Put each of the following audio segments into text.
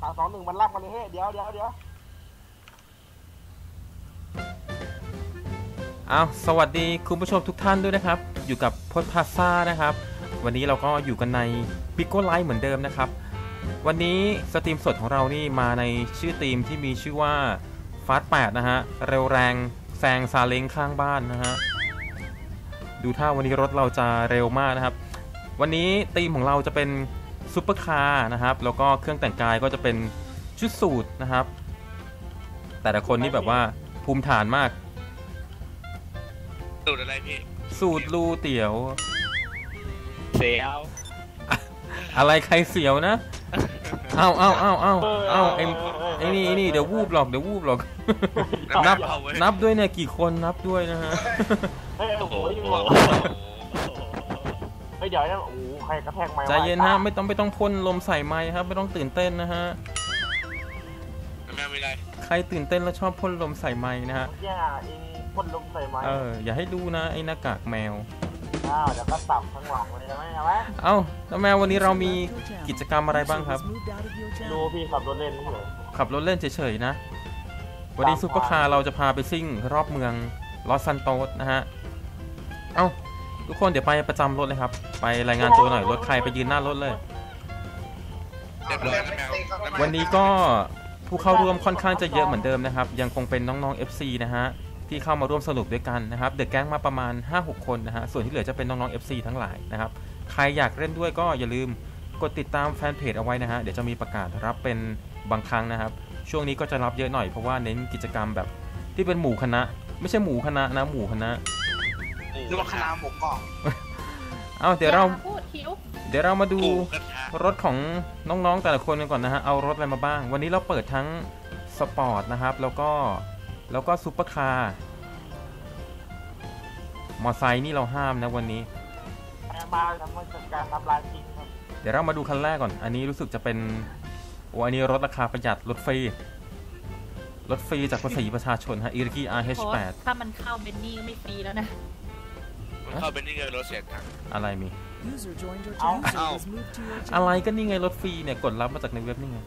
สามสองหนึ่งมันรับกันเลยเฮ้ยเดี๋ยวเดี๋ยวเดี๋ยวเอาสวัสดีคุณผู้ชมทุกท่านด้วยนะครับ อยู่กับพจน์พาซ่านะครับ วันนี้เราก็อยู่กันใน p i c o l i เหมือนเดิมนะครับ วันนี้สตรีมสดของเรานี่มาในชื่อทีมที่มีชื่อว่าฟาส8นะฮะ เร็วแรงแซงซาเล้งข้างบ้านนะฮะ ดูท่าวันนี้รถเราจะเร็วมากนะครับ วันนี้ทีมของเราจะเป็น ซูเปอร์คาร์นะครับแล้วก็เครื่องแต่งกายก็จะเป็นชุดสูทนะครับ แต่ละคนนี่แบบว่าภูมิฐานมาก สูตรอะไรพี่สูตรลูเตี๋ยว เสียวอะไรใครเสียวนะเอาเอาเอาเอาเอาไอ้ไอ้นี่ไอ้นี่เดี๋ยววูบหรอกเดี๋ยววูบหรอกนับเอาไว้นับด้วยเนี่ยกี่คนนับด้วยนะฮะเฮ้ยโอ้โอ้โหโหยังหวังเฮ้ยเดี๋ยวนะโอ้โห ใครกระแทกไม้วใจเย็นฮะไม่ต้องไม่ต้องพ่นลมใส่ไม้ครับ ไม่ต้องตื่นเต้นนะฮะแม่ไม่ได้ใครตื่นเต้นแล้วชอบพ่นลมใส่ไม้นะฮะเมื่อกี้เองพ่นลมใส่ไม้เอออย่าให้ดูนะไอ้หน้ากากแมวอ้าวเดี๋ยวก็สับข้างหลังเลยใช่ไหมใช่ไหมเอ้าแล้วแมววันนี้เรามีกิจกรรมอะไรบ้างครับดูพี่ขับรถเล่นนี่เลยขับรถเล่นเฉยๆนะ วันนี้ซุปเปอร์คาร์เราจะพาไปซิ่งรอบเมืองลอสซันโตสนะฮะเอ้า ทุกคนเดี๋ยวไปประจำรถเลยครับ ไปรายงานตัวหน่อยรถใครไปยืนหน้ารถเลย เรียบร้อยแล้วแมวแล้วแมววันนี้ก็ผู้เข้าร่วมค่อนข้างจะเยอะเหมือนเดิมนะครับ ยังคงเป็นน้องๆ FC นะฮะที่เข้ามาร่วมสนุกด้วยกันนะครับ the gang มาประมาณ 5-6 คนนะฮะส่วนที่เหลือจะเป็นน้องๆ FC ทั้งหลายนะครับ ใครอยากเล่นด้วยก็อย่าลืมกดติดตามแฟนเพจเอาไว้นะฮะเดี๋ยวจะมีประกาศรับเป็นบางครั้งนะครับ ช่วงนี้ก็จะรับเยอะหน่อยเพราะว่าเน้นกิจกรรมแบบที่เป็นหมู่คณะ ไม่ใช่หมู่คณะนะหมู่คณะ หรือว่าคณะหมูกรอบเอาเดี๋ยวเราอย่พูดคิ้วเดี๋ยวเรามาดูหมูกระทะรถของน้องๆแต่ละคนกันก่อนนะฮะ เอารถอะไรมาบ้าง วันนี้เราเปิดทั้งสปอร์ตนะครับ แล้วก็แล้วก็ซูเปอร์คาร์มอไซค์นี่เราห้ามนะวันนี้มาทำมาจัดการทำลายทิ้งครับเดี๋ยวเรามาดูคันแรกก่อน อันนี้รู้สึกจะเป็นโอ้อันนี้รถราคาประหยัดรถฟรี รถฟรีจากภาษีประชาชนฮะอิริกิเพราะ RH8 ถ้ามันเข้าเบนนี่ก็ไม่ฟรีแล้วนะมัน เข้าเป็นนี่เงินรถเสียตังค์อะไรมี User joined your เอ้า channel. เอ้า Has moved to your อะไร channel. ก็นี่ไงรถฟรีเนี่ยกดรับมาจากในเว็บนี่ไง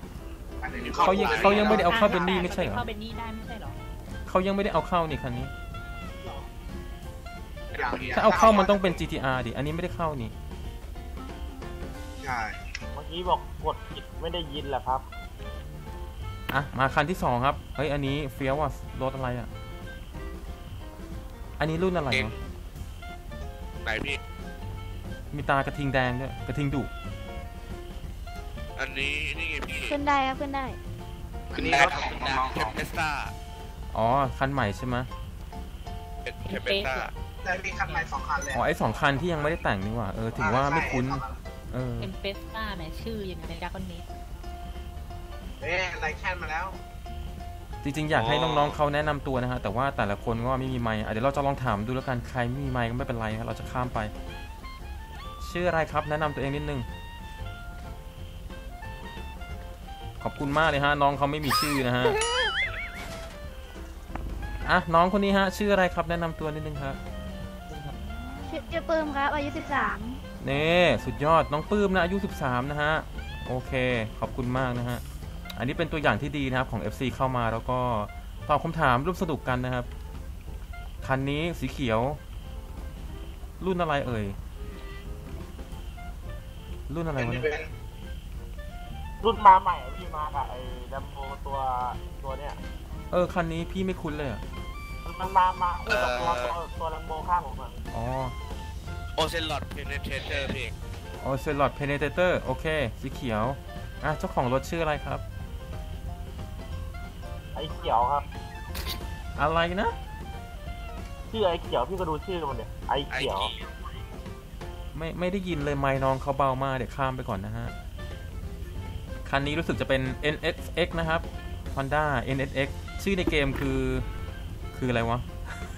เขายังเขายังไม่ได้เอาเข้าเบนนี่ไม่ใช่เหรอเข้าเบนนี่ได้ไม่ใช่เหรอเขายังไม่ได้เอาเข้านี่คันนี้ ถ้าเอาเข้ามันต้องเป็น GTR ดิ อันนี้ไม่ได้เข้านี่ ใช่ เมื่อกี้บอกกดผิดไม่ได้ยินแหละครับ อะ มาคันที่สองครับ เฮ้ย อันนี้เฟี้ยวอะรถอะไรอะ อันนี้รุ่นอะไรเนาะ ไหนพี่ มีตากระทิงแดงด้วยกระทิงดุอันนี้นี่ไงพี่ขึ้นได้ครับขึ้นได้ อันนี้รถของน้องๆเทสตาอ๋อ คันใหม่ใช่ไหมเทสตาได้มีคันใหม่สองคันเลยอ๋อไอสองคันที่ยังไม่ได้แต่งนี่หว่าเออถึงว่าไม่คุ้นเออเอ็มเฟสต้าเนี่ยชื่ออย่างในดากอนนิสเอ๊ะไรแค่นมาแล้ว จริงๆ อยากให้น้องๆเขาแนะนำตัวนะฮะ แต่ว่าแต่ละคนก็ไม่มีไมค์อะเดี๋ยวเราจะลองถามดูแล้วกัน ใครไม่มีไมค์ก็ไม่เป็นไรครับ เราจะข้ามไป ชื่ออะไรครับ แนะนำตัวเองนิดนึง ขอบคุณมากเลยฮะ น้องเขาไม่มีชื่อนะฮะ อะ น้องคนนี้ฮะ ชื่ออะไรครับ แนะนำตัวนิดนึงครับชื่อชื่อปื้มครับอายุเน่สุดยอด น้องปื้มนะอายุ 13 นะฮะ โอเค ขอบคุณมากนะฮะ อันนี้เป็นตัวอย่างที่ดีนะครับของ FC เข้ามาแล้วก็ตอบคำถามร่วมสนุกกันนะครับ คันนี้สีเขียว รุ่นอะไรเอ่ย รุ่นอะไรวะเนี่ยรุ่นมาใหม่อะพี่มากับไอ้ดัมโบตัวตัวเนี้ยเออ คันนี้พี่ไม่คุ้นเลยอะ มันมันมามาคู่กับตัวตัวตัวดัมโบข้างผมอะอ๋อ Ocelot Penetrator พี่ Ocelot Penetrator โอเค สีเขียว อะ เจ้าของรถชื่ออะไรครับไอ้ เขียวครับ อะไรนะชื่อไอ้เขียวพี่ก็ดูชื่อมันเนี่ยไอ้ไอเขียวทีไม่ไม่ได้ยินเลยไมค์น้องเขาเบามากเดี๋ยวข้ามไปก่อนนะฮะ คันนี้รู้สึกจะเป็น NSX นะครับ Honda NSX ชื่อในเกมคือ คืออะไรวะ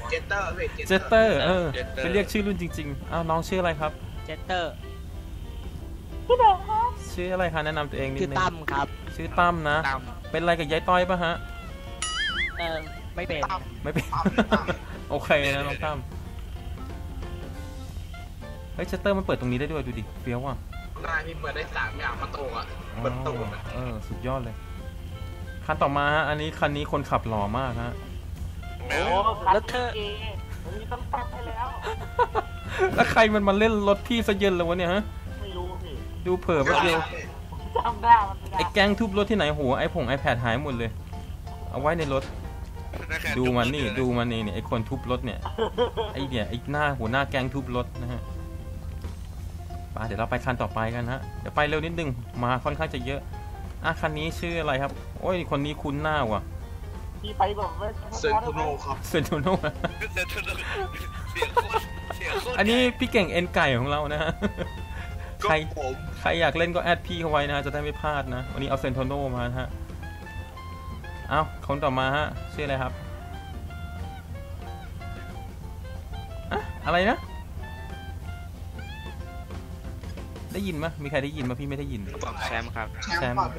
เจตเตอร์เว้ยเจตเตอร์เออไปเรียกชื่อรุ่นจริงๆอ้าวน้องชื่ออะไรครับเจเตอร์ชื่ออะไรคะแนะนำตัวเองนิดชื่อนึงตั้มครับ ชื่อตั้มนะตามเป็นอะไรกับยายต้อยปะฮะ เออไม่เป็นไม่เป็นโอเคนะน้องตั้มเฮ้ยเชตเตอร์มันเปิดตรงนี้ได้ด้วยดูดิเฟี้ยวว่ะเได้พี่เปิดได้สามอย่างประตูอะเปิดตูดอะเออสุดยอดเลย คันต่อมาฮะอันนี้คันนี้คนขับหล่อมากฮะแมโอ้วคันแล้วเธอเกย์อันนี้ต้องตัดให้แล้ว แล้วใครมันมาเล่นรถพี่ซะเย็นเลยวะเนี่ยฮะ ไม่รู้พี่ดูเผลอแป๊บเดียว จำได้มันไม่ได้ไอ้แก๊งทุบรถที่ไหนโหัวไอ้ผงไอแพดหายหมดเลย เอาไว้ในรถ ดูมันนี่ดูมันนี่เนี่ยไอ้คนทุบรถเนี่ยไอ้เนี่ยไอ้หน้าหัวหน้าแก๊งทุบรถนะฮะไปเดี๋ยวเราไปคันต่อไปกันฮะเดี๋ยวไปเร็วนิดนึงมาค่อนข้างจะเยอะอะคันนี้ชื่ออะไรครับ โอ้ยคนนี้คุ้นหน้าว่ะพี่ไปแบบว่า Zentorno ครับ Zentorno เสียงเสียงโคตรเสียงโคตรอันนี้พี่เก่งเอ็นไก่ของเรานะฮะก็ใครผมใครอยากเล่นก็ add พี่เขาไว้นะฮะจะได้ไม่พลาดนะ วันนี้เอา Zentorno มานะฮะ เอาคนต่อมาฮะชื่ออะไรครับอะอะไรนะ ได้ยินไหมยมีใครได้ยินไหมยพี่ไม่ได้ยิน แชมป์ครับ แชมป์ครับ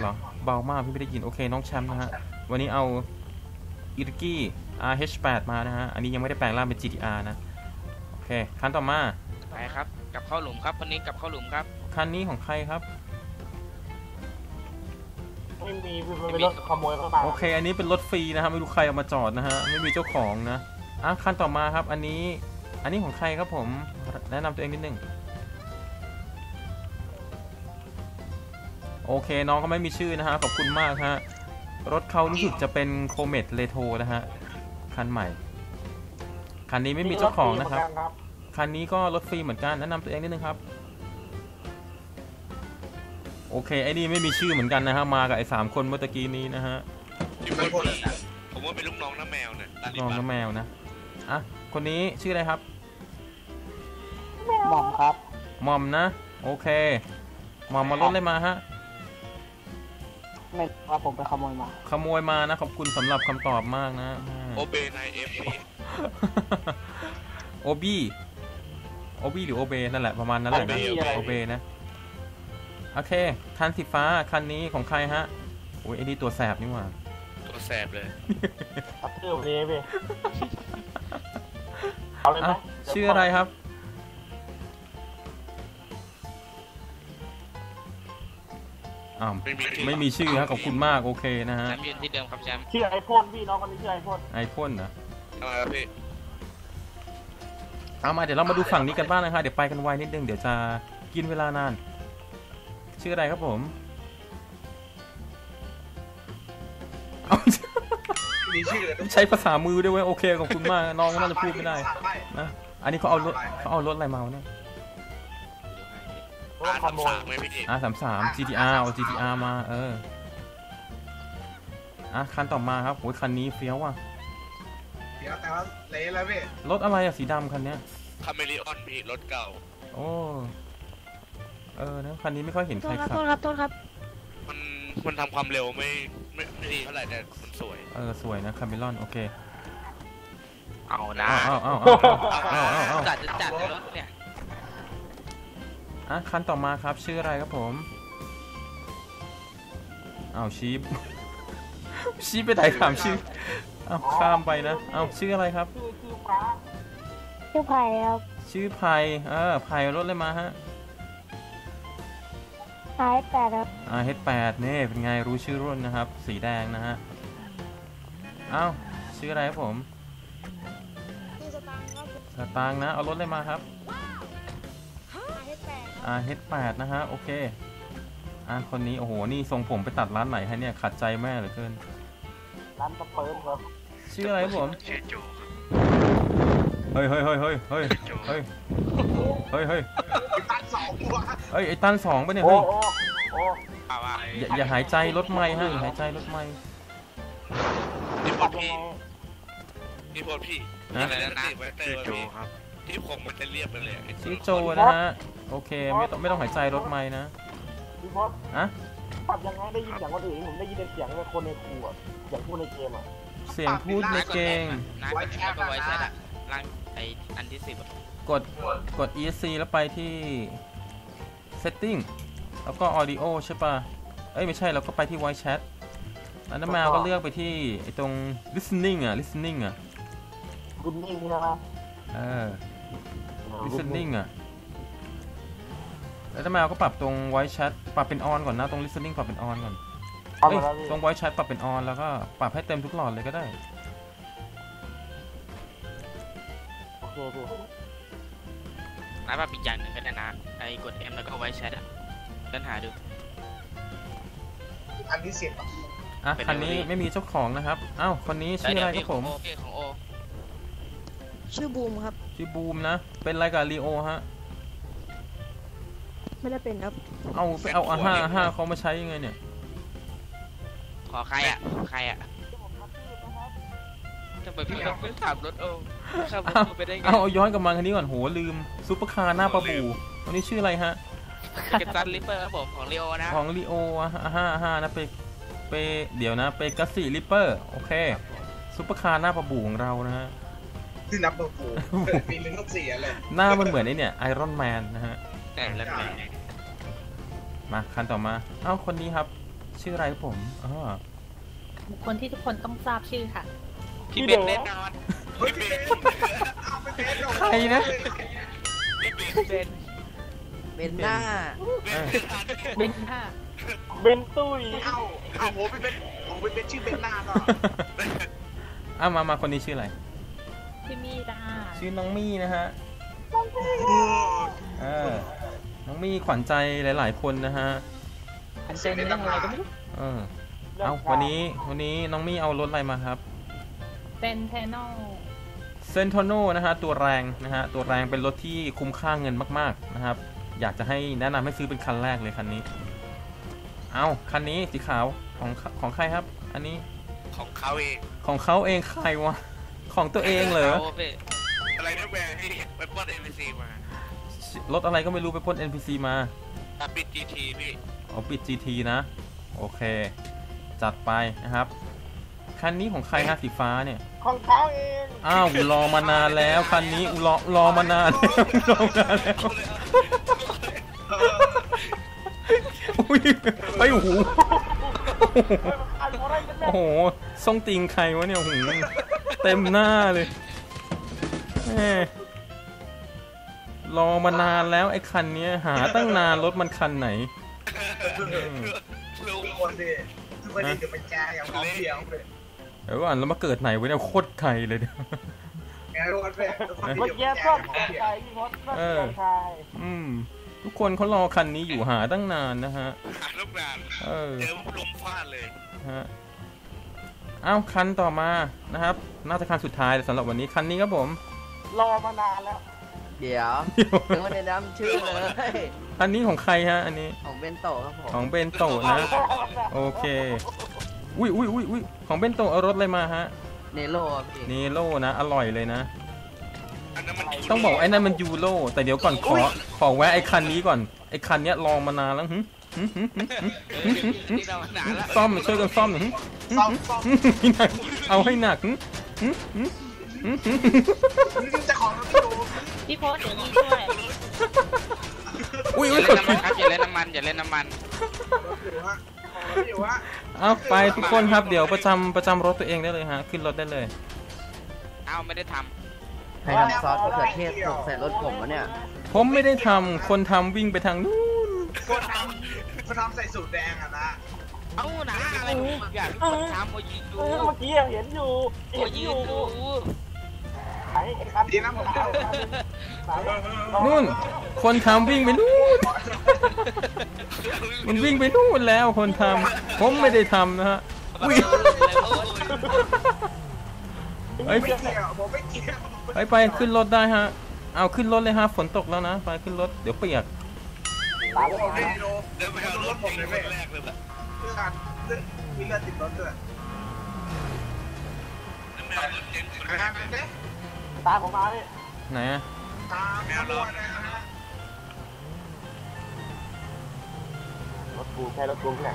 เหรอเบามากพี่ไม่ได้ยิน โอเค น้องแชมป์นะฮะ วันนี้เอาอิรกี้ RH8 มานะฮะ อันนี้ยังไม่ได้แปลงร่างเป็น GTR นะ โอเค คันต่อมา ไปครับ กลับเข้าหลุมครับ วันนี้กลับเข้าหลุมครับ คันนี้ของใครครับ ไม่มีพี่มันเป็นรถขโมยเข้ามาโอเค อันนี้เป็นรถฟรีนะครับไม่รู้ใครเอามาจอดนะฮะไม่มีเจ้าของนะอะคันต่อมาครับ อันนี้อันนี้ของใครครับผมแนะนำตัวเองนิดนึงโอเคน้องเขาไม่มีชื่อนะฮะขอบคุณมากฮะรถเขารู้สึกจะเป็นโคเมตเลโทนะฮะคันใหม่คันนี้ไม่มีเจ้าของนะครับคันนี้ก็รถฟรีเหมือนกันแนะนำตัวเองนิดนึงครับ โอเคไอ้นี่ไม่มีชื่อเหมือนกันนะฮะมากับไอ้สามคนเมื่อตะกี้นี้นะฮะที่พูดพี่ผมว่าเป็นลูกน้องน้าแมวเนี่ยตาลิน้องบัน้ำแมวนะอะคนนี้ชื่ออะไรครับหม่อมครับมอมนะ โอเคมอมมารถเลยมาฮะไม่ครับผมไปขโมยมา ขโมยมานะขอบคุณสำหรับคำตอบมากนะโอเบนายเอฟพี่โอบี้โอบี้หรือโอเบนั่นแหละประมาณนั้นแหละนะโอเบโอเบนะ โอเค คันสีฟ้าคันนี้ของใครฮะโอ้ยไอ้นี่ตัวแสบนี่หว่า ตัวแสบเลยตัดเสื้อวันนี้พี่เอาเลยไหมอะชื่ออะไรครับ อ้าว ไม่มีชื่อไม่มีชื่อฮะขอบคุณมากโอเคนะฮะ แชมป์ยืนที่เดิมครับแชมป์ชื่อไอพ่นพี่น้องคนนี้ชื่อไอพ่นไอพ่นนะอะไรครับพี่เอามาเดี๋ยวเรามาดูฝั่งนี้กันบ้างนะฮะเดี๋ยวไปกันไวนิดนึงเดี๋ยวจะกินเวลานาน ชื่ออะไรครับผมเอามีชื่อเลยใช้ภาษามือด้วยเว้ยโอเคขอบคุณมากน้องก็น่าจะพูดไม่ได้นะอันนี้เขาเอารถเขาเอารถอะไรมาเนี่ยรอาถขสามโมยสามไหมพี่อะสามสาม GTR เอา GTR มาเอออะคันต่อมาครับโอ้ยคันนี้เฟี้ยวว่ะเดี๋ยวแต่ว่าเละแล้วพี่รถอะไรอะสีดำคันเนี้ย Khamelion พี่รถเก่า โอ้ เออนะคันนี้ไม่ค่อยเห็นโทใครษครับขัโทบษครับโทษครับ มันมันทำความเร็วไม่ไม่ไม่ดีเท่าไหร่แต่มันสวย เออสวยนะ Khamelion โอเคเอานะอ้าวอ้าวอ้าวอ้าวอ้าวอ้าวจัดจะจัดรถเนี่ยอะคันต่อมาครับชื่ออะไรครับผมอ้าวชีฟชีฟไปไหนถามชื่ออ้าวข้ามไปนะอ้าวชื่ออะไรครับชื่อชื่อฟ้าชื่อไผ่ครับ ชื่อไผ่เออไผ่รถเลยมาฮะ หายแปดครับอ่าเฮดแปดนี่เป็นไงรู้ชื่อรุ่นนะครับ สีแดงนะฮะ เอ้าชื่ออะไรครับผมชื่อสตางค์ครับสตางค์นะ เอารถเลยมาครับหายแปดอ่าเฮดแปดนะฮะ โอเค อ่าคนนี้ โอ้โห นี่ทรงผมไปตัดร้านไหนฮะเนี่ย ขัดใจแม่เหลือเกิน ร้านสเปิร์มครับ ชื่ออะไรครับผม ชื่อโจเฮ้ยเฮ้ยเฮ้ยเฮ้ยเฮ้ยเฮ้ยเฮ้ยเฮ้ย มีตันสองตัวเฮ้ยไอ้ตันสองปะเนี่ยโอ้เฮ้ยโอ้โอ้ป่าวว่าอย่าอย่าหายใจรถไม่ฮะอย่าหายใจรถไม่ที่พตัดดยังพี่ไงที่พดพี่นะอะไรนะติดไว้เตอร์พี่ที่ผมมันจะเรียบไปเลยชื่อโจนะฮะโอเคไม่ต้องไม่ต้องหายใจรถไม่นะพี่พศอะตัดยังไงได้ยินเสียงคนอื่นผมได้ยินแต่เสียงคนในครูอะอย่างพูดในเกมอะเสียงพูดในเกมนะก็แชมป์ก็ไว้ใช้ละร่างไออันที่สิบอะกดกด ESC แล้วไปที่ setting แล้วก็ audio ใช่ปะเอ้ยไม่ใช่เราก็ไปที่ voice chat อันนั้นมาก็เลือกไปที่ไอ้ตรง listening อะ listening อะคุณนิ่งใช่ไหมเออ listening อะ แล้วถ้ามาก็ปรับตรง voice chat ปรับเป็น on ก่อนนะ ตรง listening ปรับเป็น on ก่อนเอาเอ้ยมาแล้วพี่ตรง voice chat ปรับเป็น on แล้วก็ปรับให้เต็มทุกหลอดเลยก็ได้ โอเค พี่น้าปรับอีกอย่างหนึ่งก็ได้นะ ไอ้กด M แล้วก็ไว้แชทอะเดินหาดู อันที่สิบอะอะเป็นคันนี้ Memory ไม่มีเจ้าของนะครับอ้าวคนนี้ชื่ออะไรครับผมโอเคของโอชื่อบูมครับ ชื่อบูมนะ เป็นอะไรกับลีโอฮะไม่ได้เป็นครับ เอาไปเอาอาห้าอาห้าเขามาใช้ยังไงเนี่ยขอใครอะขอใครอะทำไมพี่ต้องไปถามรถโอ ขับรถเอาโอไปได้ไงเอาเอาย้อนกลับมาคันนี้ก่อนโหลืมซุปเปอร์คาร์หน้าปลาบูวันนี้ชื่ออะไรฮะเกตันลิปเปอร์ครับผมของลีโอนะของลีโอห้าห้านะเปเปเดี๋ยวนะเปกัสซี่ลิปเปอร์โอเคซุปเปอร์คาร์หน้าปลาบูของเรานะฮะที่นับเบอร์ฟูมีหนึ่งต้องเสียเลยหน้ามันเหมือนไอ้เนี่ยไอรอนแมนนะฮะแต่ละแม่มาคันต่อมาเอ้าคนนี้ครับ ชื่ออะไรครับผมอ๋อบุคคลที่ทุกคนต้องทราบชื่อค่ะพี่เบนแน่นอน เฮ้ยพี่เบนเอาไปเบนเอาใครนะ พี่เบนเป็นหน้าเออเบนค่ะเบนตุ้ยเอาเอาโหไปเป็นโหไปเป็นชื่อเบนหน้าก็เอ้ามามาคนนี้ชื่ออะไรพี่มีดาชื่อน้องมี่นะฮะเออน้องมี่ขวัญใจหลาย ๆ คนนะฮะอันเจนเรื่องอะไรก็ไม่รู้เออเอาวันนี้วันนี้น้องมี่เอารถอะไรมาครับ เป็นเทนอล เซนโทโนนะฮะตัวแรงนะฮะตัวแรงเป็นรถที่คุ้มค่าเงินมากๆนะครับ อยากจะให้แนะนำให้ซื้อเป็นคันแรกเลยคันนี้ เอาคันนี้สีขาวของของใครครับ อันนี้ของเขาเองของเขาเองใครวะของตัวเองเหรอโอเคอะไรนะแม่ให้ไปปล้นเอ็นพีซีมารถอะไรก็ไม่รู้ไปพ่น NPC มาตาปิดจีทีพี่เอาปิด GT นะ โอเค จัดไปนะครับ คันนี้ของใครฮะสีฟ้าเนี่ย ของเขาเองอ้าวกูรอมานานแล้วคันนี้กูรอรอมานานแล้วรอมานานแล้วอุ้ยไอ้ยโอ้โหอันอะไรกันเนี่ยโอ้โหส่งติงใครวะเนี่ยโอ้โหเต็มหน้าเลยแม่รอมานานแล้วไอ้คันเนี้ยหาตั้งนานรถมันคันไหนลุงทุกคนดิทุกคนดิจะเป็นแจอย่างพร้อมเพรียงเลย เดี๋ยวก่อนแล้วมาเกิดไหนวะเนี่ยโคตรไกลเลยเนี่ยไงทุกคนเพื่อนทุกคนเมื่อดิกี้จะเป็นแจชอบอย่างพร้อมเพรียใจงพี่มดชอบเออใจอืม ทุกคนเขารอคันนี้อยู่หาตั้งนานนะฮะ หาลูกนานเออ เจอลมฟาดเลยฮะเอ้าคันต่อมานะครับ น่าจะคันสุดท้ายสำหรับวันนี้คันนี้ครับผม รอมานานแล้ว เดี๋ยวยังไม่ได้นำชื่อเลยคันนี้ของใครฮะ อันนี้ของเบนโตะครับผม ของเบนโตะนะ โอเค อุ้ยอุ้ยอุ้ยอุ้ยของเบนโตะเอารถอะไรมาฮะ เนโร่ครับพี่เนโร่นะ อร่อยเลยนะ อันนั้นมันต้องบอกไอ้นั่นมันยูโรแต่เดี๋ยวก่อนขอขอแวะไอ้คันนี้ก่อน ไอ้คันเนี้ยลองมานานแล้วหึหึหึหึหึเออนี่เราหนาละซ่อมช่วยกันซ่อมหน่อยหึซ่อมซ่อมให้หนักเอาให้หนักหึหึหึหึหึจะของเราไม่รู้พี่โพสเดี๋ยวมีช่วยอุ้ยออุ้ยย่ากดเล่นผิดน้ำมันครับอย่าเล่นน้ำมันอย่าเล่นน้ำมันอยู่ฮะของเราอยู่ฮะ เอาไปทุกคนครับเดี๋ยวประจำประจำรถตัวเองได้เลยฮะ ขึ้นรถได้เลย เอ้าไม่ได้ทใครทำซอสมะเขือเทศตกใส่รถผมวะเนี่ย ผมไม่ได้ทำคนทำวิ่งไปทางนู้นคนทำคนทำใส่สูตรแดงอะนะำเอ้าหนาอะไรของอยากให้คนทำโอ้ยยิงดูเออเมื่อกี้ยังเห็นอยู่โอ้เห็ยนยิองยู่ดูไหนไอ้คัน ดีนะผมนู่น คนทำวิ่งไปนู่น มันวิ่งไปนู่นแล้วคนทำผมไม่ได้ทำนะฮะอุ้ยเฮ้ยไม่เกี่ยวผมไม่เกี่ยวไปไปขึ้นรถได้ฮะ เอาขึ้นรถเลยฮะฝนตกแล้วนะ ไปขึ้นรถเดี๋ยวเปียกตามผมผมไม่นะดูเดินไปเอารถผมเลยคนแรกเลยแบบเพื่อนเรื่องมีเลือดติดรถด้วย ตามผมมาพี่ไหนอะตามขบวนนะฮะรถกูใช่รถกูที่ไหน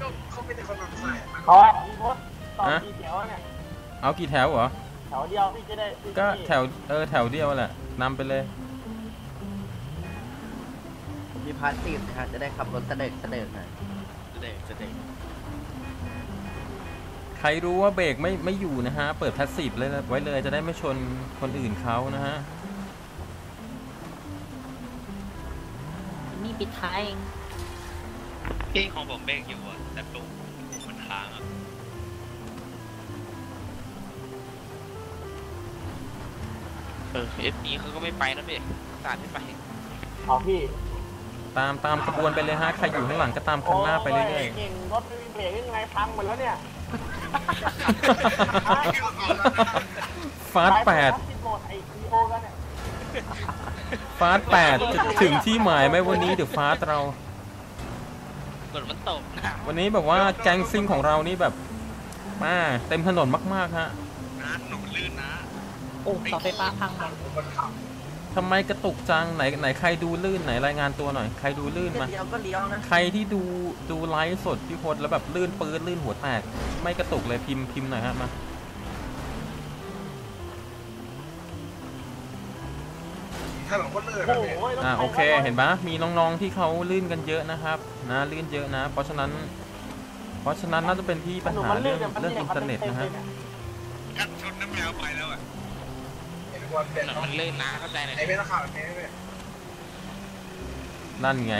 ก็เขาไม่ได้คนแบบใส่อะอ๋อพี่มดต่อกี่แถวเนี่ยเอากี่แถวเหรอแถวเดียวพี่จะได้ก็แถวเออแถวเดียวแหละนำไปเลยมี passive นะครับจะได้ขับรถเสด็จเสด็จหน่อยเด็กเด็กใค รรู้ว่าเบรกไม่ไม่อยู่นะฮะ เปิด passive เลยไว้เลยจะได้ไม่ชนคนอื่นเขานะฮะมี่ปิดท้ายเองพี่ของผมเบรกอยู่อะแต่ปุ่มปุ่มมันค้างอะเออเอฟนี้เขาก็ไม่ไปนะพี่สาดให้ไปเอาพี่ตามตามขบวนไปเลยฮะใครอยู่ข้างหลังก็ตามข้างหน้าไปเรื่อยโเก่งรถไม่มีเบรกยังไงพังหมดแล้วเนี่ยๆ Fast แปดติดโหมดไอซีโอกันเนี่ย Fast แปดจะถึงที่หมายไหมวันนี้เดี๋ยว Fast เรากดมันตกนะวันนี้แบบว่าแก๊งซิ่งของเรานี่แบบมาเต็มถนนมากๆฮะนะหนูลื่นนะ โอ้เสาไฟฟ้าพังหมด ทำไมกระตุกจังไหนไหนใครดูลื่นไหนรายงานตัวหน่อยใครดูลื่นมาเดียวก็เลี้ยวนะ ใครที่ดูดูไลฟ์สดพี่พศแล้วแบบลื่นปื้ดลื่นหัวแตก ไม่กระตุกเลยพิมพ์พิมพ์หน่อยฮะมาถนนคนอื่นโอ้นะโหพี่รถอ่าไฟโอเคเห็นปะมีน้องๆที่เขาลื่นกันเยอะนะครับนะลื่นเยอะนะ เพราะฉะนั้น เพราะฉะนั้นน่าจะเป็นที่ปัญหาเรื่องเรื่องอินเทอร์เน็ตนะฮะ กันชนน้ำแมวไปแล้วอะ เห็นคนเป็นถนนมันลื่นนะเข้าใจหน่อยไอ้เป็นนักข่าวเนี่ยพี่นั่นไง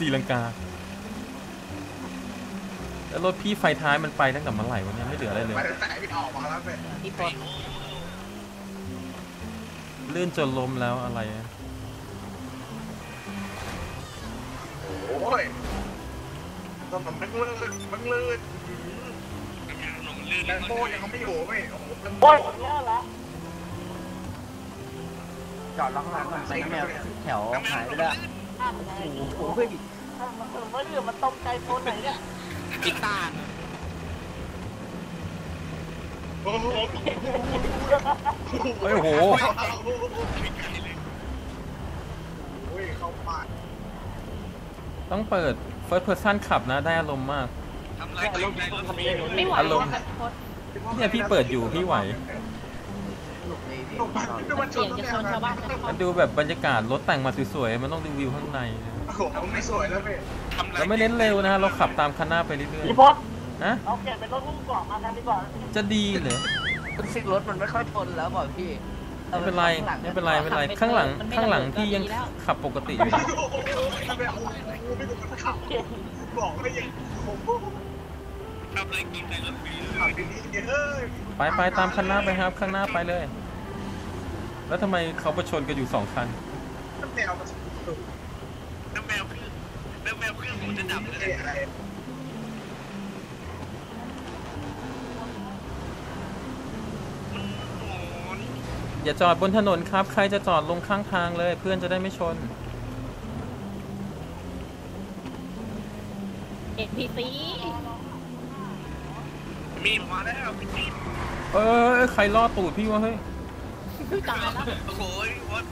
ตีลังกา แล้วรถพี่ไฟท้ายมันไปตั้งแต่เมื่อไหร่วะเนี่ยไม่เหลืออะไรเลยไปตั้งแต่พี่ออกมาแล้วพี่พี่พศลื่นจนล้มแล้วอะไรอะโอ้ยถนนมันลื่นมันลื่นถนนมันลื่นแลมโบ้ยังไม่อยู่พี่โอ้โหมันโอ้ยเนี่ยเหรอ จอดล็อกหลังก่อนไปน้ำแมวแถวหายไปแล้วข้ามยังไงโอ้โหเฮ้ยข้ามมันเออไม่เรื่องมันตรงใจโซนไหนเนี่ยกีตาร์โอ้โหเฮ้ยโอ้โหโอ้ยเขาปาดต้องเปิด first person ขับนะได้อารมณ์มากทำลายตัวเองได้รถฟรีไม่ไหวอารมณ์ค่ะพี่พศเนี่ยพี่เปิดอยู่พี่ไหวหนุก เลยพี่หนุกมากพี่มันชเสียนงจะชนชาวบ้านนะมันดูแบบบรรยากาศรถแต่งมาสวยๆ มันต้องดูวิวข้างในนะโอ้โหไม่สวยแล้วพี่ทำลายเราไม่เน้นเร็วนะเราขับตามคันหน้าไปเรื่อยพี่พศๆนะเอาเปลี่ยนเป็นรถหุ้มเกราะมากันดีกว่า จะดีเหรอซิ่งรถมันไม่ค่อยทนแล้วบอกพี่ไม่เป็นไรไม่เป็นไรไม่เป็นไรข้างหลังข้างหลังพี่ยังขับปกติอยู่นะทำไมเอากูไม่ถูกขับบอกไม่ยังผมทำอะไรกินในรถฟรีขับดีๆเฮ้ยไปไปตามคันหน้าไปครับ ข้างหน้าไปเลย แล้วทำไมเขาประชนกันอยู่สองคัน น้ำแมวมันสุดน้ำแมวเครื่องน้ำแมวเครื่องผมจะดับเลยอ้อะไรอย่าจอดบนถนนครับ ใครจะจอดลงข้างทางเลย เพื่อนจะได้ไม่ชนเอ็นพีซีมีมาแล้วพี่เออใครล่อตูดพี่วะเฮ้ย ตายแล้วโอ้โหวัด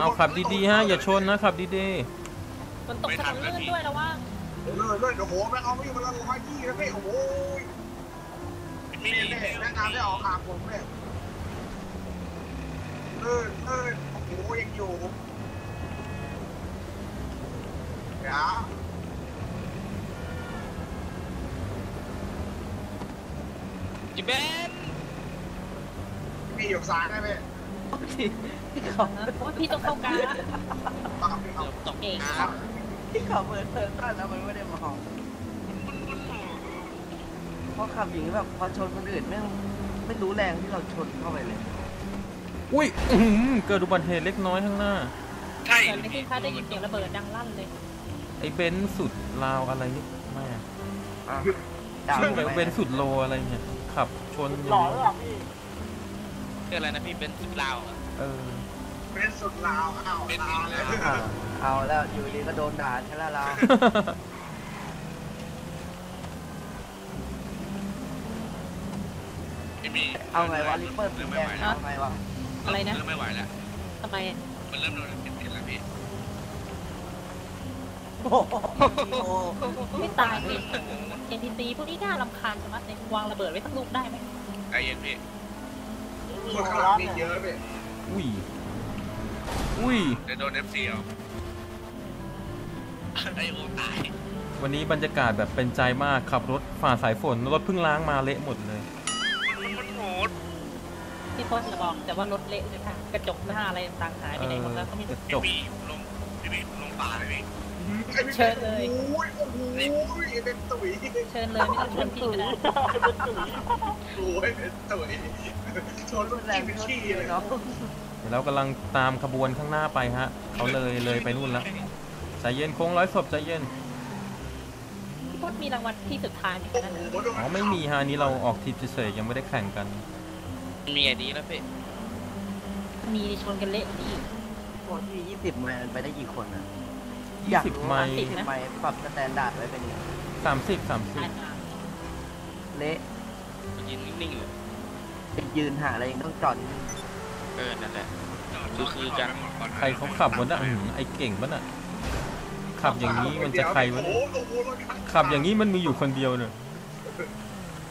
เอาขับดีๆฮะอย่าชนนะขับดีฝนตกถนนลื่นด้วยแล้วว่าเลื่อนเลื่อนโอ้โหแม่งเอาไม่อยู่มาละร้อยยี่แล้วพี่โอ้โหมีนี่นี่แม่งงานได้ออกขาผมเนี่ยเลื่อนเลื่อนโอ้โหยังอยู่เดี๋ยวจิเบน มีอยู่ซ้ายได้ไหมพี่พี่เขาโอ้ยพี่ต้องเข้ากลางละตามพี่เอาตกเก่งน้พี่เขาเปิดเทิร์นแล้วมันไม่ได้มองเพราะขับอย่างนี้แบบพอชนคนอื่นไม่งไม่รู้แรงที่เราชนเข้าไปเลยๆอุ้ยอื้อหือเกิดอุบัติเหตุเล็กน้อยข้างหน้า ใช่ เกิดไม่ขึ้นคะได้ยินเสียงระเบิดดังลั่นเลย ไอ้เบนซ์สุดลาวอะไรนี่แม่ดาวชื่อไปแบบเบนซ์สุดโลอะไรเนี่ยขับชนอหล่ย่าองหรือนี้เปล่าพี่ำคืออะไรนะพี่เป็นสิบลาวอะเออเป็นสุดลาวอ้าวลาวเลยอ่าเอาแล้วอยู่ดีก็โดนด่าใช่แล้วเราไม่มีเอาไงวะ Reaper สีแดงเอาไงวะอะไรนะ เริ่มไม่ไหวแล้วทำไมมันเริ่มโดนเปลี่ยนแล้วพี่โอ้โหไม่ตายสิ NPC พวกนี้น่ารำคาญจังเลยวางระเบิดไว้ทั้งลูกได้ไหมใจเย็นพี่ คนข้างหลังมีเยอะพี่อุ้ย อุ้ยเดี๋ยวโดน FC เอาไอโอตาย วันนี้บรรยากาศแบบเป็นใจมากขับรถฝ่าสายฝนรถเพิ่งล้างมาเละหมดเลยมันมันโหดพี่โพสจะบอกแต่ว่ารถเละเลยค่ะกระจกหน้าอะไรต่างๆหายไปไหนหมดแล้วก็ไม่รู้จบพี่ลงพี่ลงป่าเลยพี่เชิญเลยโอ้ยโอ้โหเป็นตุ๋ยเชิญเลยไม่ต้องชวนพี่ก็ได้เป็นตุ๋ยโอ้ยเป็นตุ๋ย ชนรถแรแรงงโทเป็นษขี้ทีเลยเนาะเดี๋ยวเรากำลังตามขบวนข้างหน้าไปฮะเขาเลยเลยไปนู่นแล้วใจเย็นโค้งร้อยศพใจเย็นพี่พจน์มีรางวัลที่สุดท้ายเหมือนกันนะอ๋อไม่มีฮะอันนี้เราออกทริปเฉยๆยังไม่ได้แข่งกัน มี ID แล้วพี่มีชนกันเละกว่านี่อีกโอ้ที่ยี่สิบไมล์มันไปได้กี่คนอะยี่สิบไมล์ยี่สิบไมล์ปรับ standard ไว้เป็นไงสามสิบสามสิตาบยมาเละยืนนิ่งๆอยู่ จะยืนหาอะไรยังต้องจอดเออนั่นแหละคือคือกันใครเขาขับวะน่ะอื้อหือไอเก่งปะน่ะขับอย่างนี้มันจะใครวะโอ้เนี่ยโหรถคันขับอย่างนี้มันมีอยู่คนเดียวเนี่ย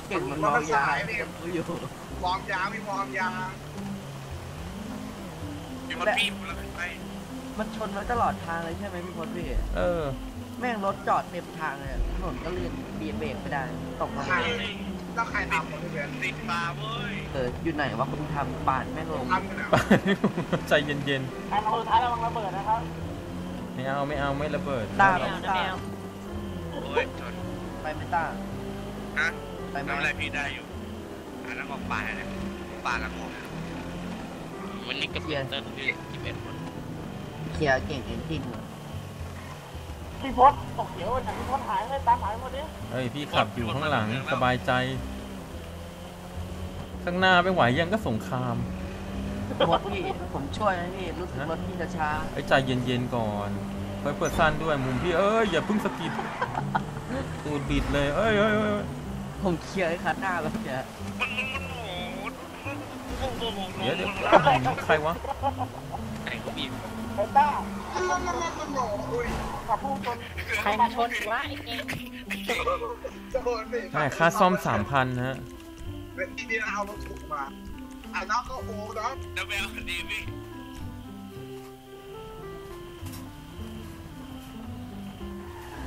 เก่งมันมองยาอยู่วอร์มยางมีวอร์มยางมีคนพี่ผมแล้วไปมันชนไว้ตลอดทางเลยใช่ไหมพี่พลพี่เออ แม่งรถจอดเต็มทางเลยถนนก็เลื่อนเบียดเบรกไม่ได้ตกมาใคร แล้วใครทำคนที่เป็นติดมาเว้ยเอออยู่ไหนวะคุณทำปาดแม่งลงทำกันอะใจเย็นไอ้มาคนสุดท้ายระวังระเบิดนะครับๆ ไม่เอาไม่เอาไม่ระเบิดตาไม่มเอานะไม่เอาโอ้ยชนไปไม่ต้าฮะไปไหมทำอะไรพี่ได้อยู่อันนั้นออกป่าเลยป่าละงงวันนี้ก็เปลี่ยนเต้นพี่สิบเอ็ดคน เคลียร์เก่งจริงๆเหรอ พี่พศตกเขียวจากพี่พศหายไปตามหายหมดนี้เฮ้ยพี่ขับอยู่ข้างหลังสบายใจ ข้างหน้าไม่ไหวยังก็สงครามรถพี่ผมช่วยนะพี่รู้สึกรถพี่จะช้าไอ้ใจเย็นๆก่อนเปิดเปิดสั้นด้วยมุมพี่เอ้ยอย่าเพิ่งสะกิดตูดบิดเลย เอ้ยเอ้ยเอ้ยผมเคลียร์ให้คันหน้าแล้วเนี่ยมันมันมันโอ้โหเดี๋ยวเดี๋ยวใครวะไอ้ก็บีบไอ้ต้า มันมันมันมันโอ้ยกับผู้คนใครมาชนอีกวะไอ้เก่งจะโดนไปใช่ค่าซ่อมสามพันฮะเป็นที่นี่เอารถถูกมาอะน้องก็โอ้น้องเดบลดีพี่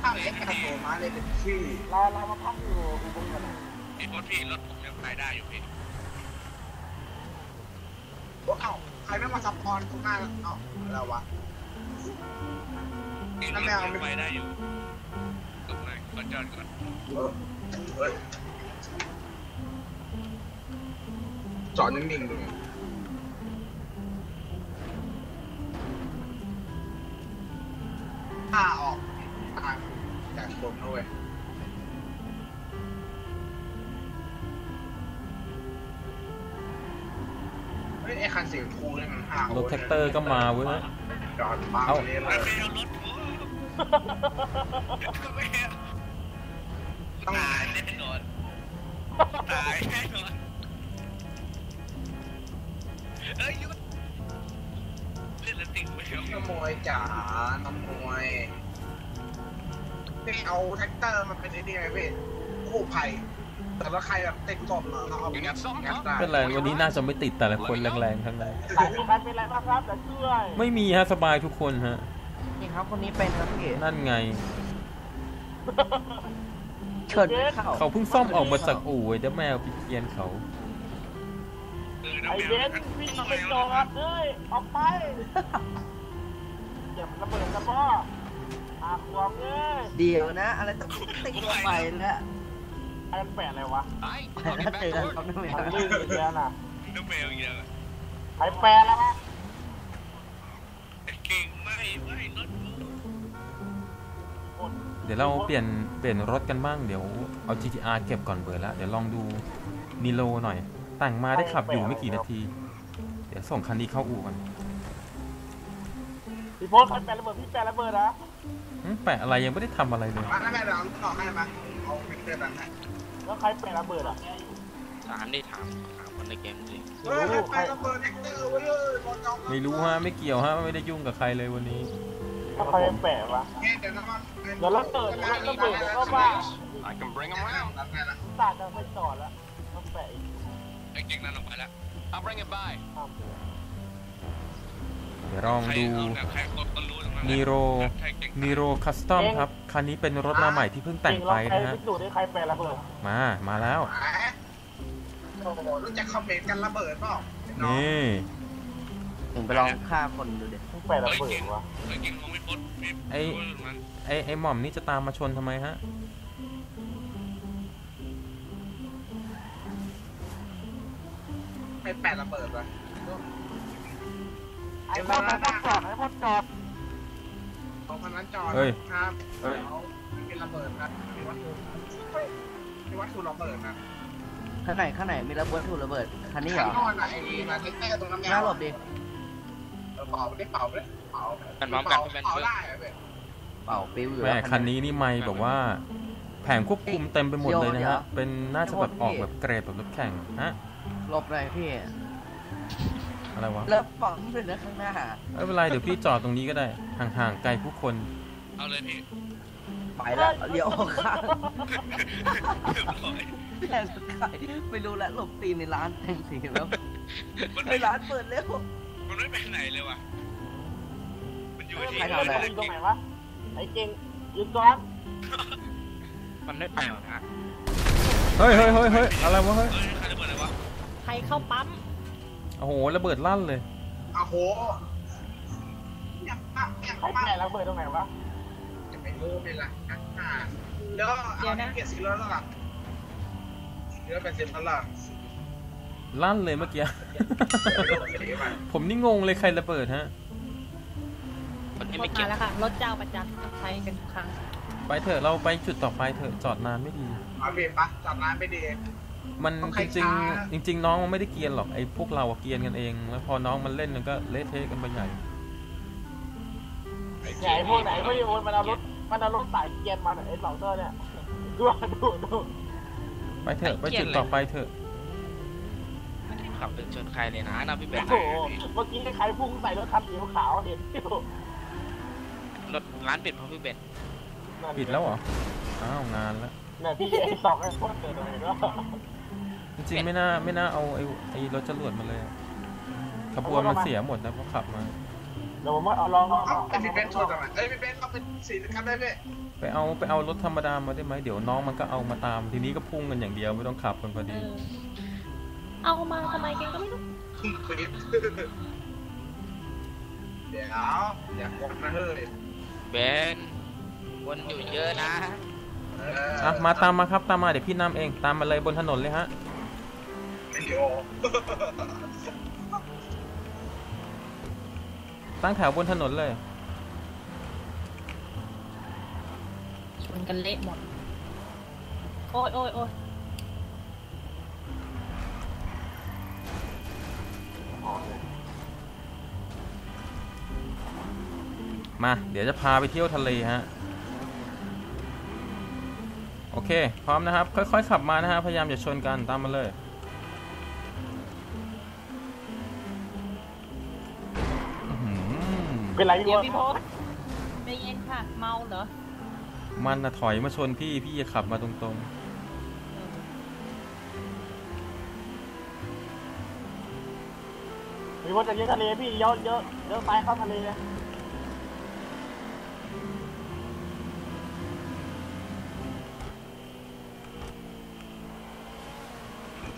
ข้าวเอ็กซ์กับโมาเลยเป็นชื่อเราเรามาพักอยู่อุบลกันนะพี่รถพี่รถผมยังขายได้อยู่พี่ว่าเอ้าใครไม่มาซัพพอร์ตตรงหน้าเอ้าอะไรวะ นั่นแมวไม่ ไปได้อยู่ตรงไหนก่อนจอดก่อนจอดนิ่งๆดูถ้าออกทางจากชมด้วยเฮ้ยไอ้คันสีชมพูนี่มันห้ารถแท็กเตอร์ก็มาเว้ย จอดมาเอ้าเลยเลยต้องตายแน่นอนตายแน่นอนเอ้ยยุดเล่นแล้วติดไปน้ำมวยจ๋าน้ำมวยนี่เอาแท็กเตอร์มันเป็นไอ้นี่ไงพี่กู้ภัย แต่ละใครแบบติดกบเหรอเขาเอาไปงัดงัดได้เป็นไรวันนี้น่าจะไม่ติดแต่ละคนแรงๆทั้งนั้นสายที่มันเป็นไรบ้างครับเดี๋ยวช่วยไม่มีฮะสบายทุกคนฮะนี่ครับคนนี้เป็นครับพี่นั่นไงเฉิดไม่เข้าเขาเพิ่งซ่อมออกมาจากอู่ไอ้เจ้าแมวไปเกียนเขาไอ้เบนวิ่งไปจอดเลยออกไปเก็บระเบิดนะพ่ออาควงเลยเดี๋ยวนะ อะไรต้องติดไปแล้วไอ้มันแปะอะไรวะไปแล้วเจอกันครับน้องแมวมันลื่นอีกแล้วน่ะน้ำแมวเยอะไอ้แปะแล้วฮะเก่งไม่ไม่รถเดี๋ยวเราเปลี่ยนเปลี่ยนรถกันบ้างเดี๋ยวเอา GTR เก็บก่อนเบอร์แล้วเดี๋ยวลองดู Nero หน่อย แต่งมาได้ขับอยู่ไม่กี่นาที เดี๋ยวส่งคันนี้เข้าอู่กันพี่โพสใครแปะระเบิดพี่แปะระเบิดนะหึแปะอะไรยังไม่ได้ทำอะไรเลย มาแม่เราต่อให้มาเอาเป็นเพื่อนกันนะ แล้วใครแปะระเบิดอะถามได้ถามถามคนในเกมจริงเฮ้ยไประเบิดแทรกเตอร์ไว้เลยรถจองไม่รู้ฮะไม่เกี่ยวฮะไม่ได้ยุ่งกับใครเลยวันนี้แล้วใครแปะวะแค่เดี๋ยวน้ำมันเดี๋ยวระเบิดเดี๋ยวระเบิดเดี๋ยวก็ว่า I can bring them around นั่นไงนะตาจะไม่จอดแล้วต้องแปะอีกไอ้เก่งนั่นลงไปแล้ว I'll bring it by อ้าวเดี๋ยวลองดูใครคนรู้ตรงนั้นนีโรนีโรคัสตอมครับ คันนี้เป็นรถมาใหม่ที่เพิ่งแต่งไปเก่นะลอฮะใครพิสูจน์ได้ใครแปะระเบิดมา มาแล้วโอ้โหรู้จักคอมเมนต์กันระเบิดเปล่านี่ถึงไปลองฆ่าคนดูดิมึงไประเบิดวะเฮ้ยเก่งมองไม่พ้นไม่ไอ้พ้นมันไอ้ไอ้หม่อมนี่จะตามมาชนทำไมฮะไปแปดระเบิดวะ ไอ้พวกนั้นต้องจอดไอ้พวกจอดของคนนั้นจอดเฮ้ยครับเฮ้ย เขาเป็นระเบิดครับมีวัตถุมีวัตถุระเบิดนะข้างไหนข้างไหนมีระเบิดถูกระเบิดคันนี้เหรข้างอนอกอะไอ้มาเต้ๆตรงน้ำแมหน้าวหลบดิเออเป่าไม่ได้เป่าไม่ได้เป่ามันพร้อมกันเป่าเป็นเป่าเพื่อน ได้อะเว้ยเป่าปิ้วอยู่แม่แล้วคันนี้นี่ไม่แบบว่า แผงควบคุมเต็มไปหมดเลยนะเดี๋ยวฮะ เป็นน่าจะแบบเดี๋ยวออกแบบเกรดแบบรถแข่งฮะหลบเลยพี่ อะไรวะแล้วฝังเลยนะข้างหน้าไม่เป็นไรเดี๋ยวพี่จอดตรงนี้ก็ได้ ห่างๆไกลผู้คน เอาเลยพี่ไปแล้วเลี้ยวออกข้างเรียบร้อยแม่งขายไม่รู้แล้วหลบตีนในร้านแต่งสีแล้วมันไอ้ไม่ร้านเปิดเร็วมันไม่ไปไหนเลยว่ะ มันอยู่ที่ใครทำอะไรยืนตรงไหนวะไอ้เก่งยืนก่อนมันไม่ไปหรอกนะเฮ้ยเฮ้ยเฮ้ยเฮ้ยอะไรวะเฮ้ยเฮ้ยใครระเบิดอะไรวะใครเข้าปั๊ม โอ้โหระเบิดลั่นเลยโอ้โหเนี่ยอะเนี่ยไอ้มาแม่ระเบิดตรงไหนวะจะไม่รู้เลยล่ะอะแล้วก็เอาเปลี่ยนสีรถแล้วล่ะสีรถเป็นสีแล้วล่ะลั่นเลยเมื่อกี้ ผมนี่งงเลยใครระเบิดฮะคนรที่ถไม่เก็บมาแล้วค่ะ รถเจ้าประจำใช้กันทุกครั้ง ไปเถอะเราไปจุดต่อไปเถอะจอดนานไม่ดีเอาเปลี่ยนปะจอดร้านไม่ดี มันต้องจใครริงช้าๆจริง ๆ น้องมันไม่ได้เกรียนหรอกไอ้พวกเราอะเกรียนกันเอง แล้วพอน้องมันเล่นมันก็เละเทะกันไปใหญ่เนี่ยไอ้พวกไหนพวกนี้มันเอารถมันเอารถสายเกียร์มาเนี่ยไอ้เหล่าเตอร์เนี่ยดูดูดูไปเถอะไปจุดต่อไปเถอะไม่ได้ขับไปชนใครเลยนะนะพี่เบโอ้นโหเมื่อกี้ใครพุ่งใส่รถคันสีขาวเห็นอยู่รถร้านปิดเพราะพี่เบนปิดแล้วเหรออ้าวงานแล้วเนี่ยพี่ไอ้สองไอ้พวกเกิดอะไรก็ จริงๆไม่น่าไม่น่าเอาไอ้ไอ้รถจรวดมาเลยอะขบวนมันเสียหมดนะเพราะขับมา เดี๋ยวผมว่าเอาลองลองเอาไอ้พี่เบนชนกันไหมเอ้ยพี่เบนเอาเป็นสีกันได้ไหมไปเอาไปเอารถธรรมดามาได้ไหมเดี๋ยวน้องมันก็เอามาตาม ทีนี้ก็พุ่งกันอย่างเดียวไม่ต้องขับกันพอเอดี อเอามาทำไมเก่งก็ไม่รู้เดี๋ยวอย่ากดนะเฮ้ยเบนวนอยู่เยอะนะเออะมาตามมาครับตามมาเดี๋ยวพี่นำเองตามมาเลยบนถนนเลยฮะ เดี๋ยวตั้งแถวบนถนนเลย ชนกันเละหมด โอ้ยโอ้ยโอ้ยมา เดี๋ยวจะพาไปเที่ยวทะเลฮะ โอเค พร้อมนะครับ ค่อยๆ ขับมานะฮะ พยายามอย่าชนกัน ตามมาเลย เป็นไรพี่เดี๋ยววะพี่โพสใจเย็นค่ะ เมาเหรอมันนะถอยมาชนพี่พี่จะขับมาตรงเออมีว่าจะเลี้ยงทะเลพี่เยอะเยอะเยอะไปเข้าทะเลเลย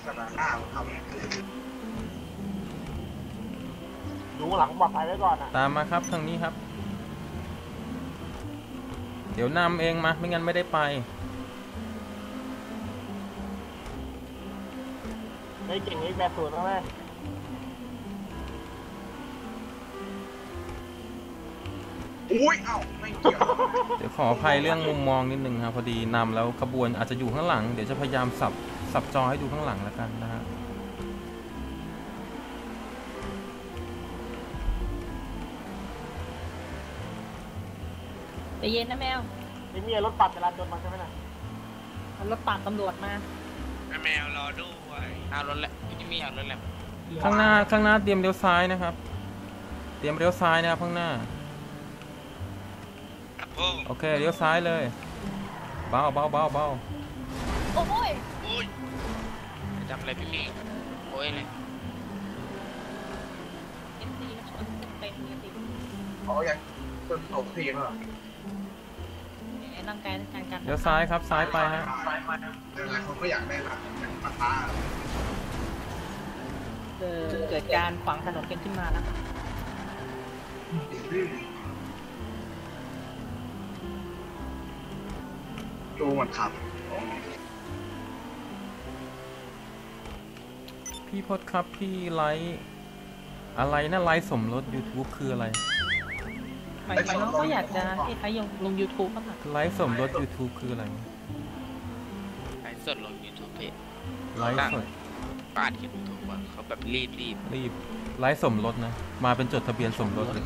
สนามหน้าทำ ดูหลังปลอดภัยไว้ก่อนอะๆตามมาครับทางนี้ครับ เดี๋ยวนำเองมาไม่งั้นไม่ได้ไปไม่เก่งอีกแบบสูตรแล้วแม่อุ้ยเอ้าไม่เกี่ยวเดี๋ยวขออภัยเรื่องมุมมองนิดนึงครับพอดีนำแล้วขบวนอาจจะอยู่ข้างหลัง เดี๋ยวจะพยายามสับสับจอให้ดูข้างหลังแล้วกันนะฮะ เย็นนะแมวไอ้เมียรถปัดจราจรมาใช่ไหมน่ะเอารถปาดตำรวจมา แมวรอด้วยเอารถแหละพี่มีเอารถแหละข้างหน้าข้างหน้าเตรียมเลี้ยวซ้ายนะครับ เตรียมเลี้ยวซ้ายนะครับข้างหน้า ครับผมโอเคเลี้ยวซ้ายเลย เบาเบาเบาเบาโอ้ยโอ้ยจำอะไรพี่มีโอ้ยเลยเอ็มซีชนเต็มเลยสิเขาอยากจนตกทีมเหรอแหม ร่างกายร่างกายกันเลี้ยวซ้ายครับซ้ายไปฮะยังไงเขาก็อยากได้ครับเป็นปะทะเกิดเกิดการขวางถนนกันขึ้นมาแล้วค่ะดูมันขับ พี่พศครับพี่ไลฟ์อะไรนะไลฟ์สมรส YouTube คืออะไร หมายถึงน้องก็อยากจะให้ใครลงลงยูทูบบ้างอะไลฟ์สมรส YouTube คืออะไรไลฟ์สดลงยูทูบเพจไลฟ์สดปาดคิดถูกว่าเขาแบบรีบรีบรีบไลฟ์สมรสนะ มาเป็นจดทะเบียนสมรสเลย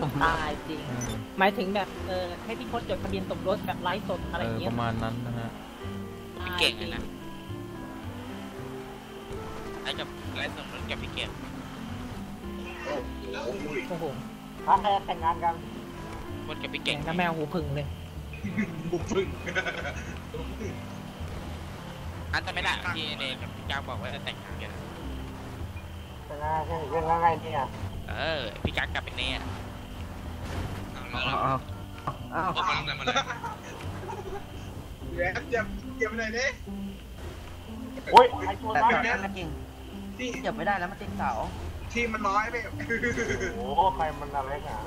สมรสตายจริงเออหมายถึงแบบเออให้พี่พศจดทะเบียนสมรสแบบไลฟ์สดอะไรเอออย่างเงี้ปยระมาณนั้นนะฮะพี่เก่งเลยนะไอ้กับไลฟ์สดกับพี่เก่งโอ้โห ถ้าใครแต่งงานกันพดกับพี่เก่เก่งงนะแมวหูพึ่งเลย บุกพึ่งอันแต่ไม่ได้พี่เนกับพี่ก้าวบอกว่าจะแต่งงานกันแต่งงานกันยังไงเนี่ยเออพี่ก้าวกลับเป็นเน่อะเอาเอาเอาแย้มเจ็บเจ็บไปไหนเนี่ยโอ้ยไอ้ตัวแต่นั้นตอนเนี่นั้ยนจริงที่เหยียบไม่ได้แล้วมันติดเสา ที่มันน้อยไปโอ้ใครมันอะไรกัน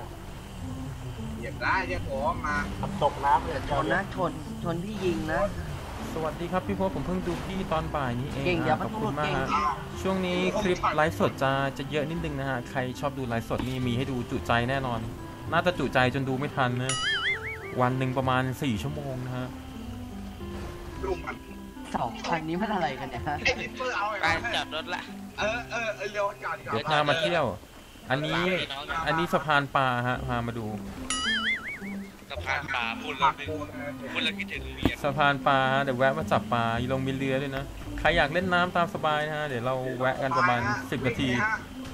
เหยียบได้เหยียบผมมาทำตกน้ำเลยชนนะชนชนพี่ยิงนะ สวัสดีครับพี่พศผมเพิ่งดูพี่ตอนบ่ายนี้เองเก่งอย่าอะขมาอบคุณมากพูดเก่งฮะช่วงนี้คลิปไลฟ์สดจะจะเยอะนิดนึงนะฮะ ใครชอบดูไลฟ์สดนี่มีให้ดูจุใจแน่นอน น่าจะจุใจจนดูไม่ทันนะ วันหนึ่งประมาณ 4 ชั่วโมงนะฮะดูมัน สองคันนี้มันอะไรกันเนี่ยฮะไอ้ดิปเปอร์เอาไปไอ้จอดรถละเออเออเออเร็วจอดก่อนเดี๋ยวพามาเที่ยว อันนี้อันนี้สะพานปลาฮะพามาดู สะพานปลาพูดแล้วนึกพูดแล้วคิดถึงโรงเรียนสะพานปลาฮะเดี๋ยวแวะมาจับปลาลงมีเรือด้วยนะใครอยากเล่นน้ำตามสบายนะฮะเดี๋ยวเราแวะกันประมาณ10นาที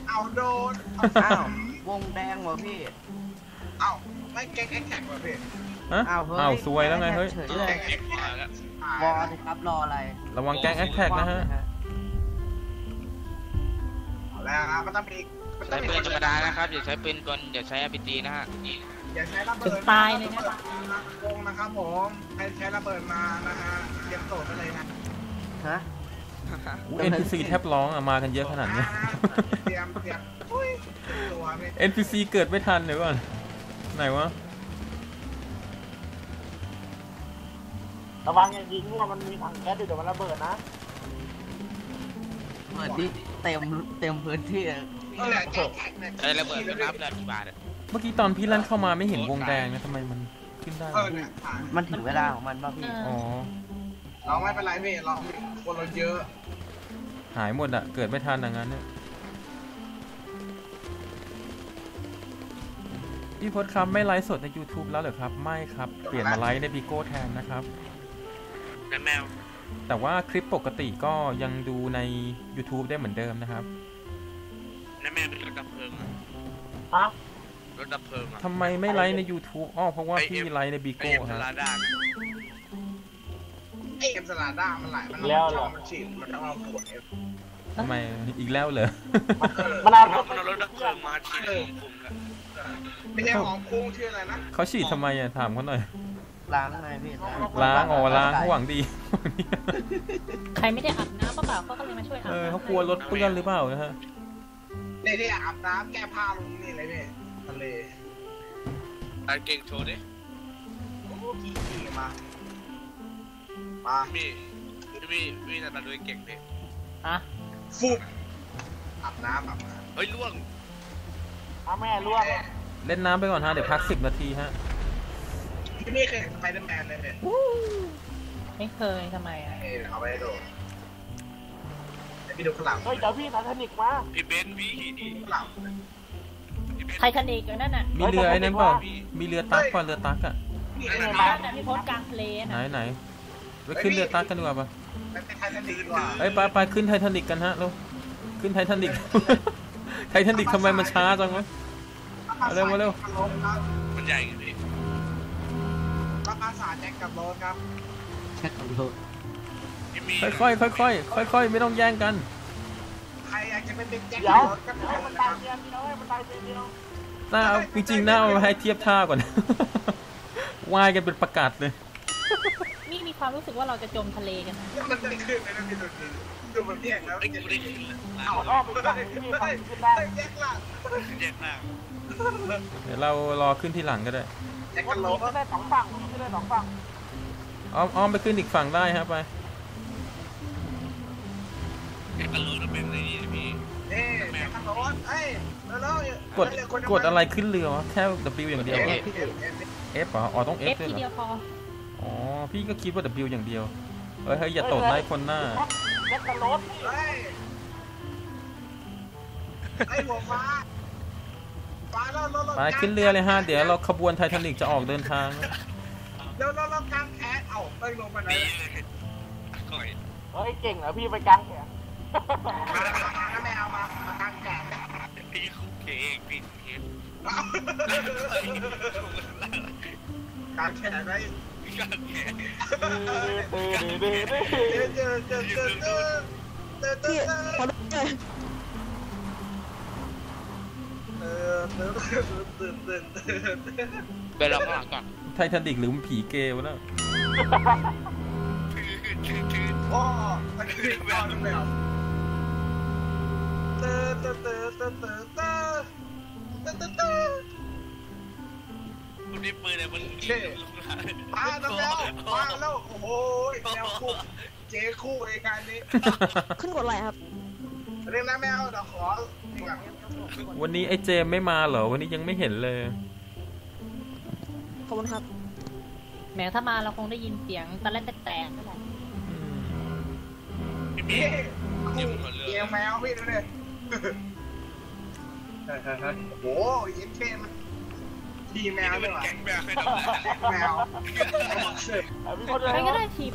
เอาโดนอ้าววงแดงวะพี่เอาไม่แก๊กแท็กว่ะพี่ ฮะอ้าวเฮ้ยอ้าวซวยแล้วไงเฮ้ยฉยเลยเด็กมาแล้ววอลสิครับรออะไรระวังแก๊งแอคแท็กนะฮะ เอาแล้วครับมันต้องมีมันต้อใช้งมีปืนธรรมดานะครับ อย่าใช้ปืนกลอย่าใช้ RPG นะฮะ อย่าใช้ระเบิถึดงตายเลยนะ วงนะครับผมใครใช้ระเบิดมานะฮะเตรียมโดดไปเลยนะฮะอู้ NPC แทบร้องอะมากันเยอะขนาดเนี้ยเตรียมเตรียมอุ้ยตัวไม่ NPC เกิดไม่ทันเดี๋ยวก่อนไหนวะ ระวังอย่ายิงว่ามันมีถังแก๊สอยู่เดี๋ยวมันระเบิดนะเปิดนี่เต็มเต็มพื้นที่อะเออแก๊กแท็กเนี่ยเอ้ยระเบิดเป็นน้ำระกี่บาทอะเมื่อกี้ตอนพี่ลั่นเข้ามาไม่เห็นวงแดงนะทำไมมันขึ้นได้เออเนี่ยผ่านมันถึงเวลาของมันป่ะพี่เออ๋อ เราไม่เป็นไรพี่เราคนเราเยอะ หายหมดอะเกิดไม่ทันอย่างนั้นเนี่ยพี่พศครับไม่ไลฟ์สดใน YouTube แล้วเหรอครับ ไม่ครับ เปลี่ยนมาไลฟ์ใน Bigo แทนนะครับ นั่นแมว แต่ว่าคลิปปกติก็ยังดูใน YouTube ได้เหมือนเดิมนะครับนั่นแมวเป็นรถดับเพลิงอะฮะรถดับเพลิงอะทำไมไม่ไลฟ์ใน YouTube อ้อเพราะว่าพี่ไลฟ์ใน Bigo เอ็มฮะลาด้าน่ะไอเอ็มสลาด้ามันไหลมันแล้วเหรอมันฉีดมันต้องเอาขวดเอ็มทำไมอีกแล้วเหรอ มันเอารถมันเอารถดับเพลิงมาฉีดในกลุ่มๆอะไม่ใช่หอมคุ้งชื่ออะไรนะเขาฉีดทำไมอะถามเขาหน่อย ล้างไงพี่ล้างอ๋อล้างเขาหวังดี ใครไม่ได้อาบน้ำเปล่าเขาก็เลยมาช่วยอาบเออน้ำเขากลัวรถเปื้อนหรือเปล่านะฮะนี่ที่อาบน้ำแก้ผ้าลงนี่เลยพี่ทะเลอันเก่งโชว์ดิโอ้ขี่ขี่มามาพี่พี่พี่แต่มาดูเก่งดิอะฟุบอาบน้ำอาบน้เฮ้ยล่วงเอาแม่ล่วงำเล่นน้ำไปก่อนฮะเดี๋ยวพักสิบนาทีฮะ ที่นี่เคยไปเดอร์แมนเลยเนี่ยไม่เคยทำไมอะเออเอาไปดูเดี๋ยวพี่ดูข้างหลังเฮ้ยเดี๋ยวพี่ไททานิกมาพี่เบนซ์พี่ข้างหลังพี่เบนซ์ไททานิกอยู่นั่นน่ะมีเรือไอ้นั่นเปล่ามีเรือตักเปล่าเรือตักอะนี่เอไอ้อนั่นนั่นน่ะพี่พศกลางทะเลไหนน่ะไหนไปขึ้นเรือตักกันดีกว่าปะไม่เป็นไททานิกดีกว่าเอ้ยไปไปขึ้นไททานิกกันฮะเราขึ้นไททานิก ไททานิกทำไมมันช้าจังวะเร็วมาเร็ว มันใหญ่ไงพี่ ราคาสาแจ็คกับโรสครับแค่ขับรถพี่มีค่อยๆค่อยๆค่อยๆไม่ต้องแย่งกันใครอยากจะเป็นบิ๊กแจ็คเดี๋ยวโรสก็เดี๋ยวได้ให้มันนะคตายรับเตียนพี่น้องให้มันตายเตียนพี่น้องหน้าเอาจริงๆหน้าเอามาให้เทียบท่าก่อนว่ายกันเป็นประกาศเลยนี่มีความรู้สึกว่าเราจะจมทะเลกันนะมันจะขึ้นไหมนะพี่ดูดิดูมันแยกแล้วไอ้กูได้ขึ้นแล้วเอาอ้อมไปฝั่งพี่ฝั่งขึ้นได้แยกหลังแยกหน้าเดี๋ยวเรารอขึ้นที่หลังก็ได้ แยกรกันโลขึ้นได้สองฝั่งขึ้นได้สองฝั่งอ้อมอ้อมไปขึ้นอีกฝั่งได้ครับไปแยกกันรู้จะเป็นอะไรนี่พี่เอ๊ะแยกกันโลเอ้ยแล้วกดกดอะไรขึ้นเรือวะแค่ W อย่างเดียวเอ๊ะวะเอ๊ะเอ๊ะ F เหรออ๋อต้องเอ F ฟด้วยทีเหรเดียวพออ๋อพี่ก็คิดว่า W อย่างเดียวเฮ้ยเฮ้ยอย่าตดนะไอ้คนหน้าแจ็คกันโลเฮ้ยไอ้หัวฟ้า ฟ้าแล้วแล้วไปขึ้นเรือเลยฮะ เดี๋ยวเราขบวนไททานิกจะออกเดินทาง แล้วแล้วแล้วกลางแขนเอ้าเต้ยลงมาไหนดีเลยก่อยเฮ้ยเก่งเหรอพี่ไปกลางแขนถ้าไม่เอามามากลางแขนพี่คุกเคเองพี่เห็นกลางแขนไว้กันแค่ดื้อดื้อดื้อดื้อเจอเจอเจอเจอเจอเจอเจอ เออเออตื่นตื่นตื่นตื่นเบลล์ข้างหลังก่อนไททานิกหรือมันผีเกย์วะเนะถือถือโอ้ตะกี้นอนแล้วเตอเตอเตอเตอเตอเตอเตอเตอเตอคุณนี่ปืนเนี่ยมันมาแล้วมาแล้วโอ้โหแมวคู่เจ๊คู่ไอ้งานนี้ขึ้นกดอะไรครับ เรื่องนั้นแมวเดี๋ยวขอดีกว่าวันนี้ไอ้เจมไม่มาเหรอ วันนี้ยังไม่เห็นเลย ขอบคุณครับ แหมถ้ามาเราคงได้ยินเสียงตะแล่นแตกๆนั่นแหละพี่คู่เกียแมวพี่ดูดิโอ้โหยิ้มเท่มทีแมวเป็ด้วนยว่ะแก๊งแมวให้ทำอะไรแมว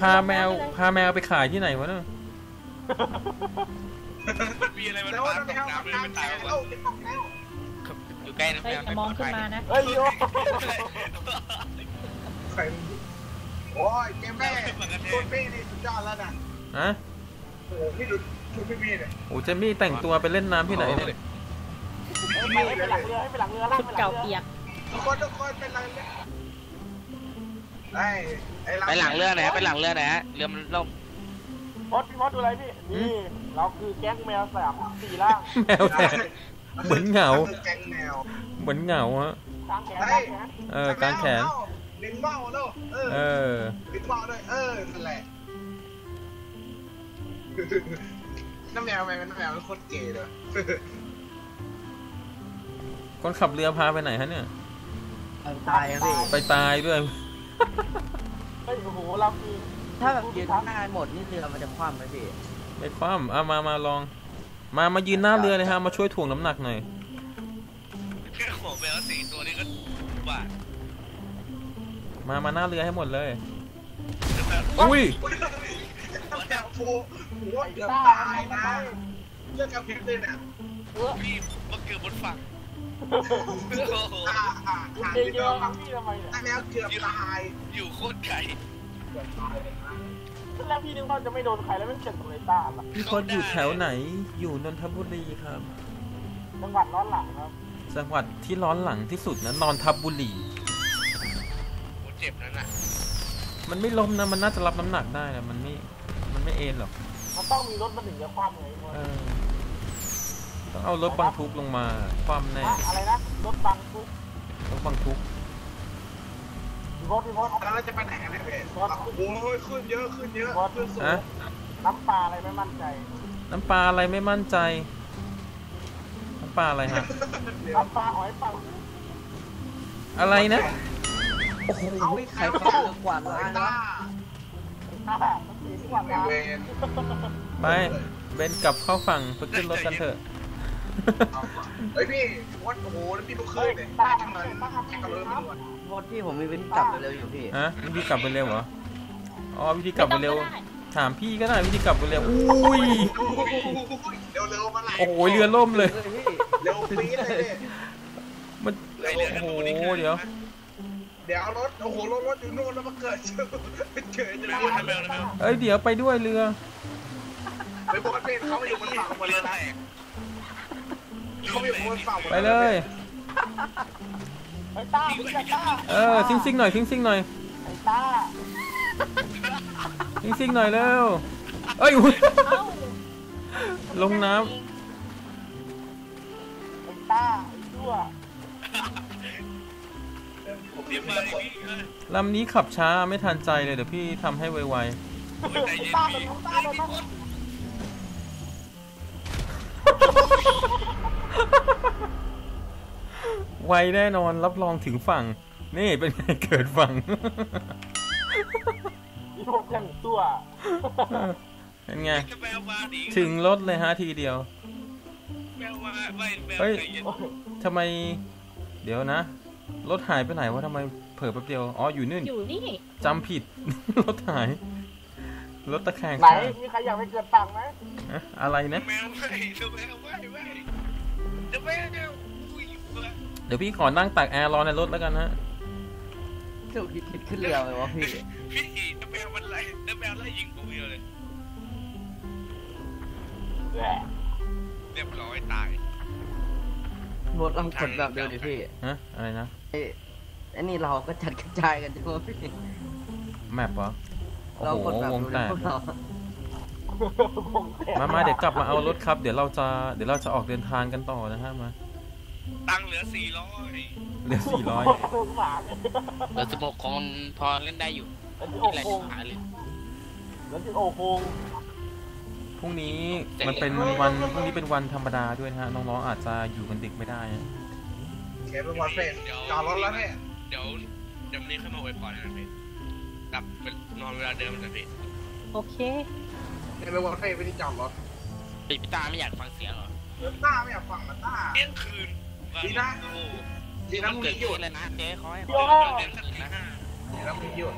พาแมวพาแมวไปขายที่ไหนวะเนะ มีอะไรมันแล้วตามแมตกวน้ำเลยกลางมันแขตายนหมเอ้าดแล้วอยู่ใกล้นะเฮ้ยแมวอย่ามองขึ้นมานะเฮ้ยโยใครโอ้ยเกมแม่ชุดพี่นี่สุดยอดแล้วนะฮะโอ้โหพี่ดูชุดพี่มีเนี่ยโอ้เจมี่แต่งตัวไปเล่นน้ำที่ไหนเนี่ยให้ไปหลังเรือให้ไปหลังเรือล่างชุดไปหลัเก่างเรือเปียกทุกคนทุกคนเป็นไรเนี่ยไอ้ไอ้ไปหลังเรือไหนฮะไปหลังเรือไหนฮะเรือมันล่มพอดพี่พอดดูอะไรพี่ นี่เราคือแก๊งแมวสามสี่ล่างแมวแต่เหมือนเหงา แกงแมว เหมือนเหงาฮะกลางแขนกลางแขนเออกางแขนดึงเบ้าแล้วเออเออดึงเบ้าด้วยเออนั่นแหละน้ำแมวแมวน้ำแมวเป็นโคตรเก๋เลยคนขับเรือพาไปไหนฮะเนี่ยตายอะพี่ไปตายด้วยเฮ้ยโอ้โหเราคือถ้าแบบยืนข้างหน้าหมดนี่เรือมันจะคว่ำไหมพี่ ไม่คว่ำเอามามาลอง มามายืนหน้าเรือเลยฮะ มาช่วยถ่วงน้ำหนักหน่อยแค่ของแมวสี่ตัวนี้ก็บาทมามาหน้าเรือให้หมดเลย อุ้ยน้ำแมวฟูหัวเกือบตายนะเลือกกับพิมพ์เลยนะพี่มาเกือบบนฝั่งอ่าอ่าคุณอ่าเจดึงเยเบ้าอะพี่ทำไมเนี่ยน้ำแมวเกือบตาย อยู่โคตรไกล แล้วพี่นึกว่าจะไม่โดนใครแล้วไม่เกิดตัวไอ้ต้าล่ะพี่คนอยู่แถวไหน อยู่นนทบุรีครับ จังหวัดร้อนหลังครับจังหวัดที่ร้อนหลังที่สุดนะนอนทับบุรีโหเจ็บนั่นน่ะมันไม่ล้มนะ มันน่าจะรับน้ำหนักได้นะมันไม่ มันไม่เอ็นหรอก มันต้องมีรถมาถึงจะคว่ำไงเออ ต้องเอารถบรรทุกลงมา ความแน่ อะไรนะรถบังทุกรถบรรทุก พี่พอดพี่พอดแล้วเราจะไปไหนกันเนี่ยพี่โอ้ยขึ้นเยอะขึ้นเยอะพอดขึ้นสูงฮะ น้ำปลาอะไรไม่มั่นใจ น้ำปลาอะไรไม่มั่นใจ น้ำปลาอะไรฮะ น้ำปลาหอยปังอะไรนะ โอ้โหใครขับเรือกวาดไอ้ล้านตาวะอ่าสีทุกวันไอ้นะเวรไป เบนกลับเข้าฝั่งไปขึ้นรถกันเถอะ เฮ้ยพี่วัดโอ้โหแล้วพี่ก็ขึ้นเลยได้ทำไมแข่งกับเรือมันด่วน โทษพี่ผมมีวินกลับเร็วๆอยู่พี่ฮะวิธีกลับไปเร็วเหรอ อ๋อวิธีกลับไปเร็วม่ต้องก็ได้ถามพี่ก็ได้วิธีกลับไปเร็ว อุ้ย เร็วเร็วๆมาไหลโอ้โหเรือล่มเลยเลยพี่เร็วปี๊ดเลยมันไอเรือโอ้กันโหดูนี่เดี๋ยว เดี๋ยวเอารถโอ้โหรถรถอยู่นู่นแล้วมาเกิดเจอเกิดจะแมได้วนะแมวนะแมวเอ้ยเดี๋ยวไปด้วยเรือ ไปบอกกันเป็นเขามาอยู่บนฝั่งหมดเลยนะเขามาอยู่บนฝั่งหมดไปเลยไอ้ต้าพี่จะต้าเออซิ่งซิ่งๆหน่อยซิ่งซิ่งๆหน่อยไอ้ต้าซิ่งๆหน่อยเร็วเอ้ยอุ๊ยเอ้าลงน้ไอ้ต้าไอ้ชั่วเดี๋ยวมาดิพี่เออำลำนี้ขับช้าไม่ทันใจเลยเดี๋ยวพี่ทำให้ไวโอ้ยใจเย็นต้าพี่เป็นต้าเป็นต้าๆ ไวแน่นอนรับรองถึงฝั่ง นี่เป็นไงเกิดฝั่งอีพวกยังชั่วเป็นไงจะแปลว่าดิถึงรถเลยฮะทีเดียวแปลว่าไม่แปลเฮ้ว่ายใจเย็นทำไม เดี๋ยวนะ รถหายไปไหนวะทำไมเผลอแป๊บเดียว อ๋อ อยู่นู่นอยู่นี่จำผิด รถหาย รถตะแคงไหนข้างมีใครอยากไปเกิดตังค์ไหมอะอะไรนะแมวไม่จะแมวไม่ไม่จะแมวอุ้ย เดี๋ยวพี่ขอนั่งตากแอร์รอในรถแล้วกันฮะถูกคิดคิดขึ้นเรือเลยวะพี่ พี่จะแมวมันไล่จะแมวไล่ยิงกูเดียวเลยแหละเรียบร้อยตายรถเราขนแบบเดียวดิพี่ฮะอะไรนะไอ้ไอ้นี่เราก็จัดกระจายกันจังวะพี่แมปเหรอโอ้เราโหขนแบบวงแตกพวกเราวงแตกมามาเดี๋ยวกลับมาเอารถครับ เดี๋ยวเราจะเดี๋ยวเราจะออกเดินทางกันต่อนะฮะมา ตังค์เหลือสี่ร้อยเหลือสี่ร้อยหมาเนี่ยเบอร์สิบหกคนพอเล่นได้อยู่แล้วที่ไม่โอไรโคงหาเลยแล้วที่โอโคงพรุ่งนี้มันเป็นวันพรุ่งนี้เป็นวันธรรมดาด้วยนะฮะน้องๆอาจจะอยู่กันดึกไม่ได้นะเขียนเป็นวันเฟรนจอดรถแล้วเนี่ยเดี๋ยวเดี๋ยววันนี้ขึ้นมาอวยพรนะพี่กลับไปนอนเวลาเดิมนะพี่โอเคเขียนเป็นวันเฟรนไม่ได้จอดรถปีพี่ตาไม่อยากฟังเสียงเหรอเออต้าไม่อยากฟังนะต้าเที่ยงคืน ดีนะโอ้โหดีนะมึงเกิดหยุขึ้ดนเลยนะเจ๊เขาให้เดี๋ยวเดือนสักทีนะดีนะมึงหยุด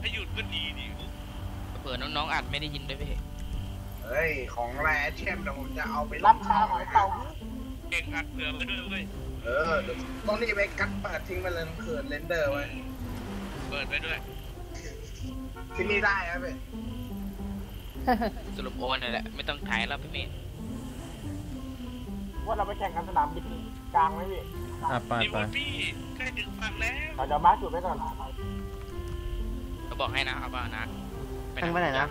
ถ้าหยุดก็ดีดิเผื่อน้องๆอาจไม่ได้ยินด้วยพี่เฮ้ย ของแร่เช่มเดี๋ยวผมจะเอาไปรับชาของเต่าเก่งอัดเผื่อไปด้วยเว้ย เออเดี๋ยวต้องนี่ไปกัดเปิดทิ้งไปเลยทั้งคืนเรนเดอร์ไว้เปิดไปด้วย ที่นี่ได้ครับพี่สรุปโอนเลยแหละ ไม่ต้องถ่ายแล้วพี่เมย์ ว่าเราไปแข่งกันสนามบินกลางไหมพี่อะไปนี่ไปวันพี่ใกล้ถึงฝั่งแล้วเราจะมาร์คจุดไว้ก่อน ก็บอกให้นะเอาบ้านะทางไปไหนนะ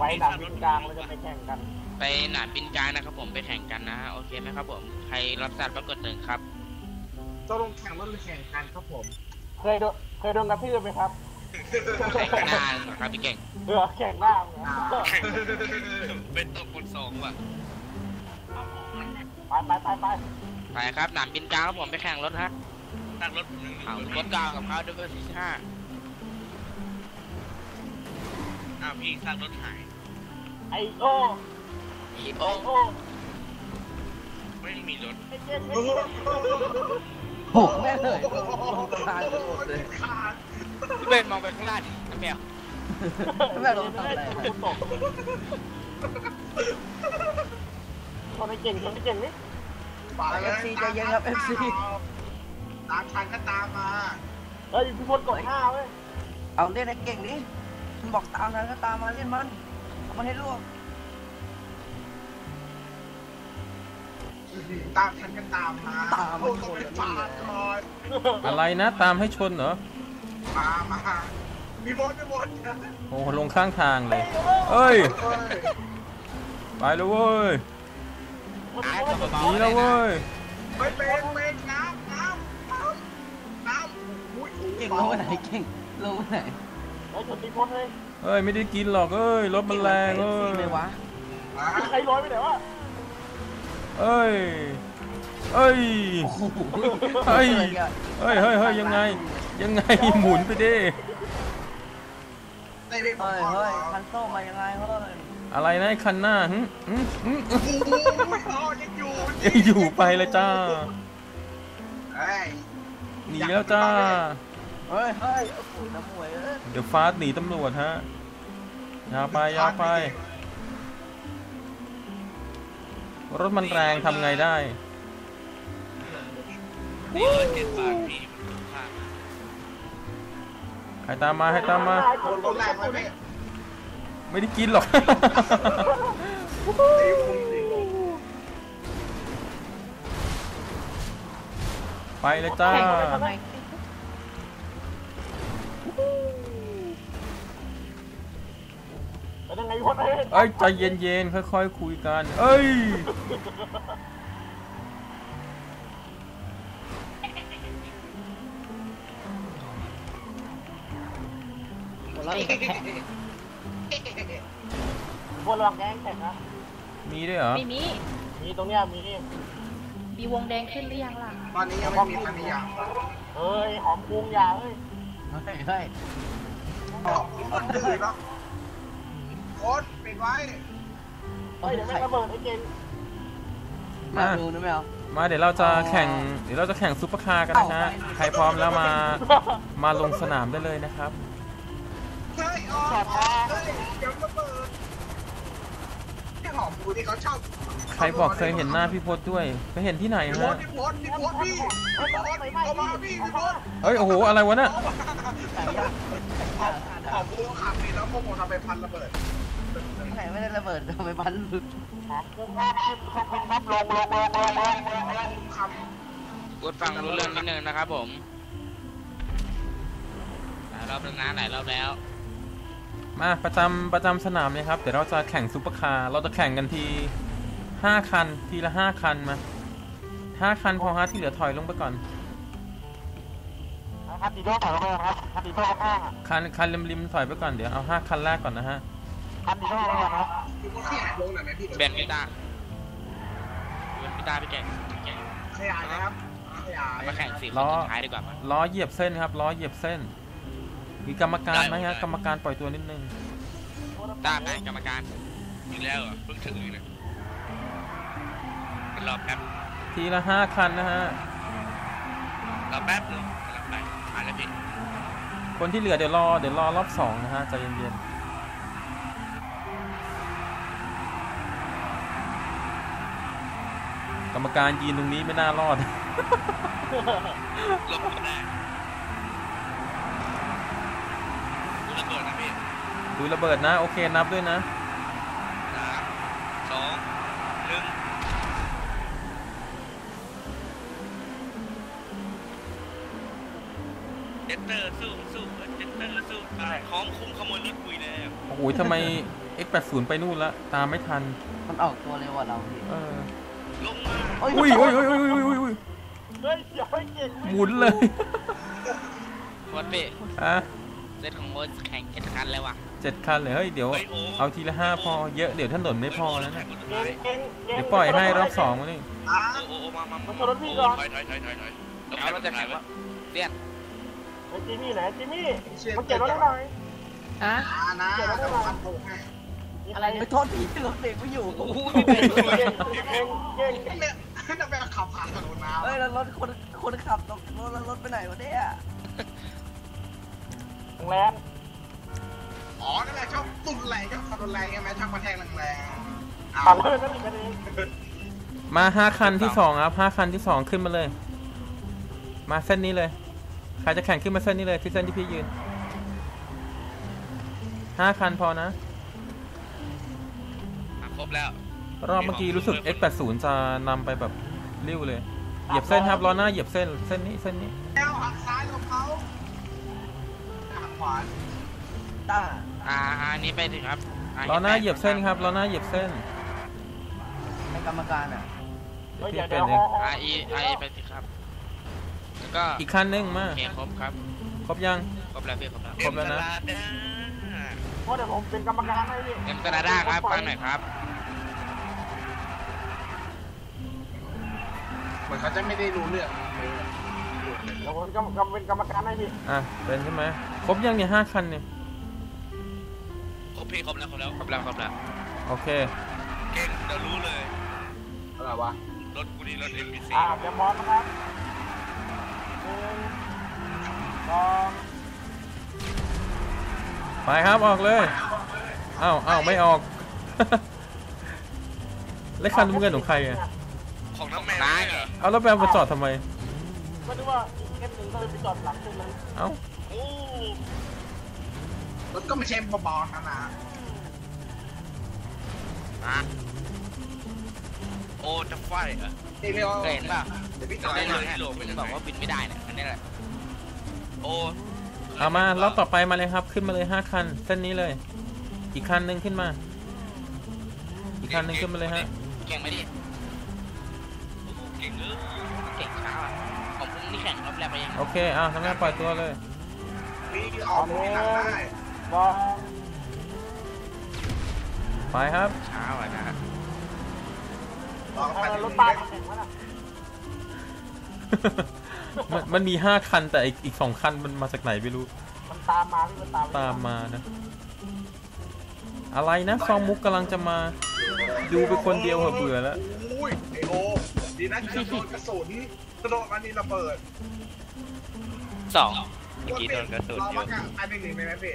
ไปสนามบินกลางเราจะไปแข่งกัน ไปหนามบินกลางนะครับผมไปแข่งกันนะโอเคไหมครับผมใครรับทราบก็กดหนึ่งครับต้องลงแข่งรถหรือแข่งกันครับผม เคยโดนเคยโดนกระทืบไหมครับแข่งกันหน้าเหรอครับพี่เก่งเออแข่งหน้าเนี่ยเป็นตัวคนสองว่ะ ไปไปไปไปไปครับหนามบินกลางครับผมไปแข่งรถฮะตั้งรถหนึ่งหนึ่งเอารถรถกลางกับเขาด้วยเบอร์ที่ห้าอ้าวพี่สร้างรถหายไอโอ้อีไอโอ้โอ้ไม่มีรถไอเจ๊ไอเจ๊โอ้โหแม่เลยลงทางไปหมดเลยพี่เบนมองไปข้างล่างดิน้ำแมวแม่ลงทำอะไรกูตก คนไอเก่งคนไอเก่งนี่ไปเลย FC ใจเย็นครับ FC ตามชันก็ตามมาเฮ้ยพี่พลกดห้าเว้ยเอาเล่นไอ้เก่งดิมันบอกตามนั้นก็ตามมาเล่นมันเอามันให้ลูกตามชันก็ตามมาตามมาโอ้ชต้องนไปแล้วฟานี่ดก่อนอะไรนะตามให้ชนเหรอมามามีบอลมีบอลโอ้โหลงข้างทางเลยเอ้ยเฮ้ยไปแล้วเว้ย อาร์ตกับหเบานีๆแล้วเลยนะเว้ยไปเป็นเป็นน้ำน้ำน้ำน้ำอุ้ยเก่งลงไปไหนเก่งลงไปไหนไอชนพี่พลเลยเอ้ยไม่ได้กินหรอกเอ้ยรถมันแรงเอ้เก่ยงเลยวะอะใครร้อยไปไหนวะเอ้ยเอ้ย โอ้โหเฮ้ย เฮ้ยเฮ้ยเฮ้ยยังไง ยังไง หมุนไปดิ ได้ไปบอเฮ้ลยเฮ้ยคันโซ่มายังไงเฮ้ย อะไรนะไอ้คันหน้าหึหึหึโอ้ยอ๋อยังอยู่ยังอยู่ไปเลยจ้าเฮ้ยหนีแล้วจ้า เฮ้ยเฮ้ยโอ้โหน้ำมวยเอ้ยเดี๋ยวฟาสหนีตำรวจฮะอยาวไปอยาวไป รถมันแรงทำไงได้ นี่ร้อยเจ็ดบาทพี่มันคุ้มค่า ใครตามมาให้ตามมา โดนรถแรงไหมพี่ ไม่ได้กินหรอกตีมุมตีมุมไปเลยจ้า แข่งกันทำไมคนเอ้ยเอ้ยใจเย็นๆ ค่อยๆ คุยกัน เอ้ย หัวเราะอีกแล้ว พวกระวังแกงแตกนะมีด้วยเหรอ ไม่มี มีตรงเนี้ยมีมีวงแดงขึ้นหรือยังล่ะ ตอนนี้ยังไม่มีพันธุ์ยางเอ้ยหอมกรุงยาเอ้ยเฮ้ยเฮ้ยคนอื่นเนาะโค้ดปิดไว้เฮ้ยเดี๋ยวไม่งระเบิดไอ้เก่งแมาดูนะแมวมาเดี๋ยวเราจะแข่งเดี๋ยวเราจะแข่งซุปเปอร์คาร์กันนะฮะ ใครพร้อมแล้วมา มาลงสนามได้เลยนะครับ เฮ้ยอ๋อเฮ้ยเดี๋ยวระเบิดที่หอมปูที่เขาชอบใครบอกเคยเห็นหน้าพี่พศด้วยไปเห็นที่ไหนพี่โพฮะสพี่โพสพี่โพสพี่พี่โพสเอามาพี่พี่โพสเฮ้ยโอ้โหอะไรวะน่ะหอมปูขับนี่แล้วพวกผมทำไปพันระเบิดไหนไม่ได้ระเบิดทำไมพันหลุดหอมกรุงครับเครื่องบินครับลงลงลงลงลงลงคกดฟังรู้เรื่องนิดนึงนะครับผมหลายรอบแล้วนะหลายรอบแล้ว มาประจำประจำสนามเลยครับ เดี๋ยวเราจะแข่งซุปเปอร์คาร์ เราจะแข่งกันทีห้าคัน ทีละห้าคันมาห้าคันพอฮะที่เหลือถอยลงไปก่อนคันดีโด้ถอยลงไปครับคันดีโด้ข้างอะคันคันริมริมถอยไปก่อนเดี๋ยวเอาห้าคันแรกก่อนนะฮะคันดีโด้ลงไปครับำพี่โพสขยายวงหน่อยไหมพี่เบนพี่ตาเบนพี่ตาพี่แกงพี่แกงขยายนะครับขยายมาแข่งสี่คล้นอสุดท้ายดีกว่ามั้ยล้อเหยียบเส้นครับล้อเหยียบเส้น มีกรรมการไหมฮะกรรมการปล่อยตัวนิดนึงตามแม่กรรมการอีกแล้วเหรอเพิ่งถึงนี่นะรอแป๊บทีละห้าคันนะฮะรอแป๊บนึงกำลังไปมาแล้วพี่คนที่เหลือเดี๋ยวรอเดี๋ยวรอรอบสองนะฮะใจเย็นๆกรรมการยืนตรงนี้ไม่น่ารอดลงก็ได้ระเบิดนะพี่ ดูระเบิดนะ โอเคนับด้วยนะสามสองหนึ่งเจตเตอร์สู้สู้เจตเตอร์สู้ตายของคุมขโมยรถคุยแล้วโอ้โหทำไม X80 ไปนู่นละ ตามไม่ทัน มันออกตัวเร็วกว่าเราพี่เออลงมาอุ้ยอุ้ยอุ้ยอุ้ยอุ้ยอุ้ยอุ้ยเฮ้ยเดี๋ยวไอ้เก่งหมุนเลยวัดพี่อะเซตของโมดแข่งเจ็ดคันเลยว่ะ เจ็ดคันเลยเฮ้ยเดี๋ยวเฮ้ยโอ้เอาทีละห้าพอเยอะเดี๋ยวถนนไม่พอแล้วนะเก่งเก่งเก่งเดี๋ยวปล่อยให้รอบสองมานี่อ่าโอ้โอ้โอ้มามามาชนรถพี่ก่อนถอยถอยถอยถอยถอยเอาเราจะแข่งวะเลี่ยนไอ้จิมมี่ไหนจิมมี่มันเก็บรถได้หน่อยอะอ่านะเดี๋ยวเราพันปูให้อะไรไปโทษพี่รถเบรกไม่อยู่โอ้โหเก่งเก่งเก่งเก่งเนี่ยจะไปขับผ่านถนนน้ำเฮ้ยแล้วรถคนคนขับตกรถแล้วรถไปไหนวะเนี่ยแรง อ๋อนั่นแหละชอบตุ่นแรงชอบขับรถแรงใช่ไหมชอบกระแทกแรงๆตัเอาดเลยนั่นเองมาห้าคันที่สองครับห้าคันที่สองขึ้นมาเลย มาเส้นนี้เลยใครจะแข่งขึ้นมาเส้นนี้เลยที่เส้นที่พี่ยืนห้าคันพอนะครบแล้ว รอบเมื่อกี้รู้สึก X80 จะนำไปแบบริ้วเลย เหยียบเส้นครับล้อหน้าเหยียบเส้นเส้นนี้เส้นนี้ แล้วหักซ้ายของเขาหักขวา ต้า อ่าอันนี้ไปถึงครับล้อหน้าเหยียบเส้นครับล้อหน้าเหยียบเส้นในกรรมการอะเดี๋ยวเดี๋พี่ยวเป็เดี๋นยวเองอ่าอีไอไปถึงครับ แล้วก็อีกคันหนึงมาโอเคครบครับ ครบยังครบแล้วพี่ครบแล้วครบแล้วนะเพราะเดี๋ยวผมเป็นกรรมการให้พี่เอ็มกระดาครับฟังหน่อยครับเหมือนเขาจะไม่ได้รู้เรื่องเดี๋ยวผมเป็นกรรมการให้พี่อะเป็นใช่ไหมครบยังเนี่ยห้าคันเนี่ยครบ พี่ครบแล้วครบแล้วครบแล้วครบแล้วโอเค เก่งเดี๋ยวรู้เลยอะไรวะรถกูนี่รถ NPC อ่าเดี๋ยวพร้อมนะครับหนึ่งสองไปครับออกเลยอ้าวอ้าวไม่ออก แล้วคันน้ำเงินของใครอะของน้ำแม่ได้เหรอเอาแล้วแบมมาจอดทำไมก็นึกว่าเอฟหนึ่งก็เลยไปจอดหลังตึกเลยเอ้าโอ้รถก็ไม่ใช่เบาๆนะนะ อะโอ้จะไฟเหรอที่เรียกว่าเคยเห็นป่ะเดี๋ยวพี่ตต่ออนยนี้หน่อยโลเป็นบอกว่าบินไม่ได้เนี่ยอันนี้แหละโอ้เอามารอบต่อไปมาเลยครับ ขึ้นมาเลยห้าคัน เส้นนี้เลย อีกคันหนึ่งขึ้นมา อีกคันหนึงขึ้นมาเลยฮะแข่งไหมดิเก่งเลยเก่งช้าอะของผมนี่แข่งรอบแรกไปยังโอเคอะน้ำแม่ปล่อยตัวเลยมีออกมีหลังได้บอล ไปครับ ช้าว่ะนะออกเอมาอรรถถตาตายยแข่งวะน่ะมันมันมีห้าคันแต่อีกอีกสองคันมันมาจากไหนไม่รู้ มันตามมาพี่มันตามตามมานะ อะไรนะซองมุกกำลังจะมา ดูไปคนเดียวเหอะเบื่อแล้ว อุ้ยไอโอดีนะที่โดนกระสุนกระโดดมันนี่ระเบิดสองเมื่อกี้โดนกระสุนเราอมายู่กะอันหนึ่งหนึ่งไหมพี่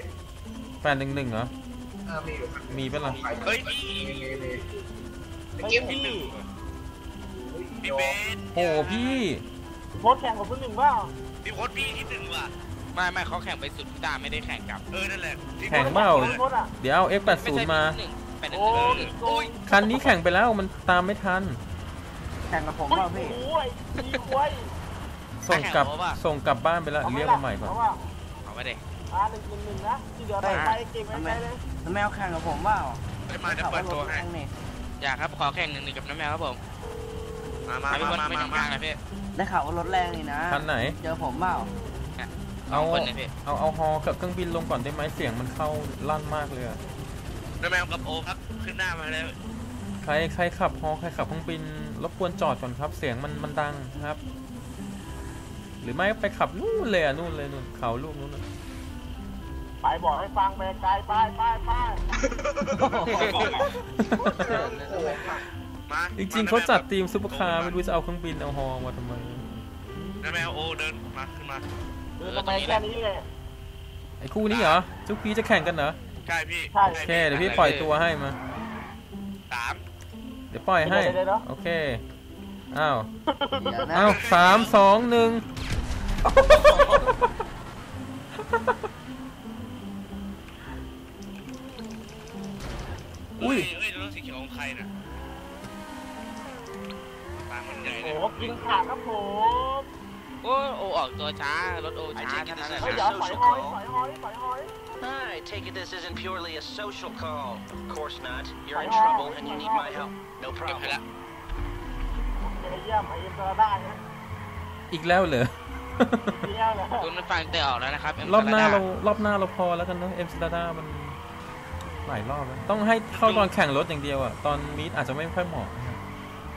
แปดหนึ่งหนึ่งเหรอเออมีอยู่ครับมีปะล่ะเฮ้ยพี่มีมีมีไอ้เกมพี่พี่พี่เบนโอ้พี่โพสต์แข่งกับเพื่อนหนึ่งเปล่าพี่โพสพี่ที่หนึ่งว่ะไม่ไม่เขาแข่งไปสุดพี่ตาไม่ได้แข่งกลับเออนั่นแหละพี่แข่งเปล่าโพสต์อะเดี๋ยวเอา F80 มาไปหนึ่งโอ้หนึ่งยโอ้ยคันนี้แข่งไปแล้วมันตามไม่ทัน แข่งกับผมโอ้เปล่าพี่ยดีควยส่งกลับส่งกลับบ้านไปแล้วเรียกมาใหม่ก่อนเพราะว่าเอาไปเด็ อ่าหนึ่งหนึ่งหนึ่งนะที่เหลือไปไปเก่งไม่ใช่เลยน้ำแมวแข่งกับผมเปล่าได้มาจะเปิดตัวให้แข่งนี่อยากครับขอแข่งหนึ่งหนึ่งกับน้ำแมวครับผมมามาให้พี่มาบอลมาไปมาทางกมาลางเลยพี่ได้ข่าวว่ารถแรงนี่นะคันไหนเจอผมเปล่าสองคนเลยพี่เอาเอาฮอกับเครื่องบินลงก่อนได้ไหมเสียงมันเข้าลั่นมากเลยอะน้าแมวกับโอครับขึ้นหน้ามาแล้วใครใครขับฮอใครขับเครื่องบินรบกวนจอดก่อนครับเสียงมันมันดังครับ หรือไม่ไปขับนู่นเลยอะนู่นเลยนู่นเขาลูกนู่นน่ะ ไปบอกให้ฟังไปไกลไปไปไปมาจริงๆเขาจัดทีมซุปเปอร์คาร์ไม่รู้จะเอาเครื่องบินเอาฮอมาทำไมน้าแมวโอเดินมาขึ้นมาเออทำไมแค่นี้เลยไอ้คู่นี้เหรอเจ้าพีจะแข่งกันเหรอใช่พี่ใช่โอเคเดี๋ยวพี่ปล่อยตัวให้มาสามเดี๋ยวปล่อยให้เดี๋ยวเดี๋ยวเดี๋ยวโอเคอ้าวเดี๋ยวนะอ้าวสามสองหนึ่ง ครน่ะตามมันใหญ่เลโอ้ยโหกินขาดครับผมโอ้โอออกตัวช้ารถโอช้าเท่านั้นแหละเฮ้ยเดี๋ยวปล่อยหอยปล่อยหอยปล่อยหอย I take it this isn't purely a social call. Of course not. You're in Bye-bye. trouble and you need my help. No เก็บให้ problem. ละเยี่ยมเยี่ยมไอเอ็มซาราด้านะอีกแล้วเหรอ เยี่ยมเลย คุณไม่ฟังเตะออกแล้วนะครับ M รอบหน้า Salada เรารอบหน้าเราพอแล้วกันเนอะเอ็มสตาด้ามัน หลายรอบแล้วต้องให้เข้าตอนแข่งรถอย่างเดียวอะตอนมีดอาจจะไม่ค่อยเหมาะนะครับ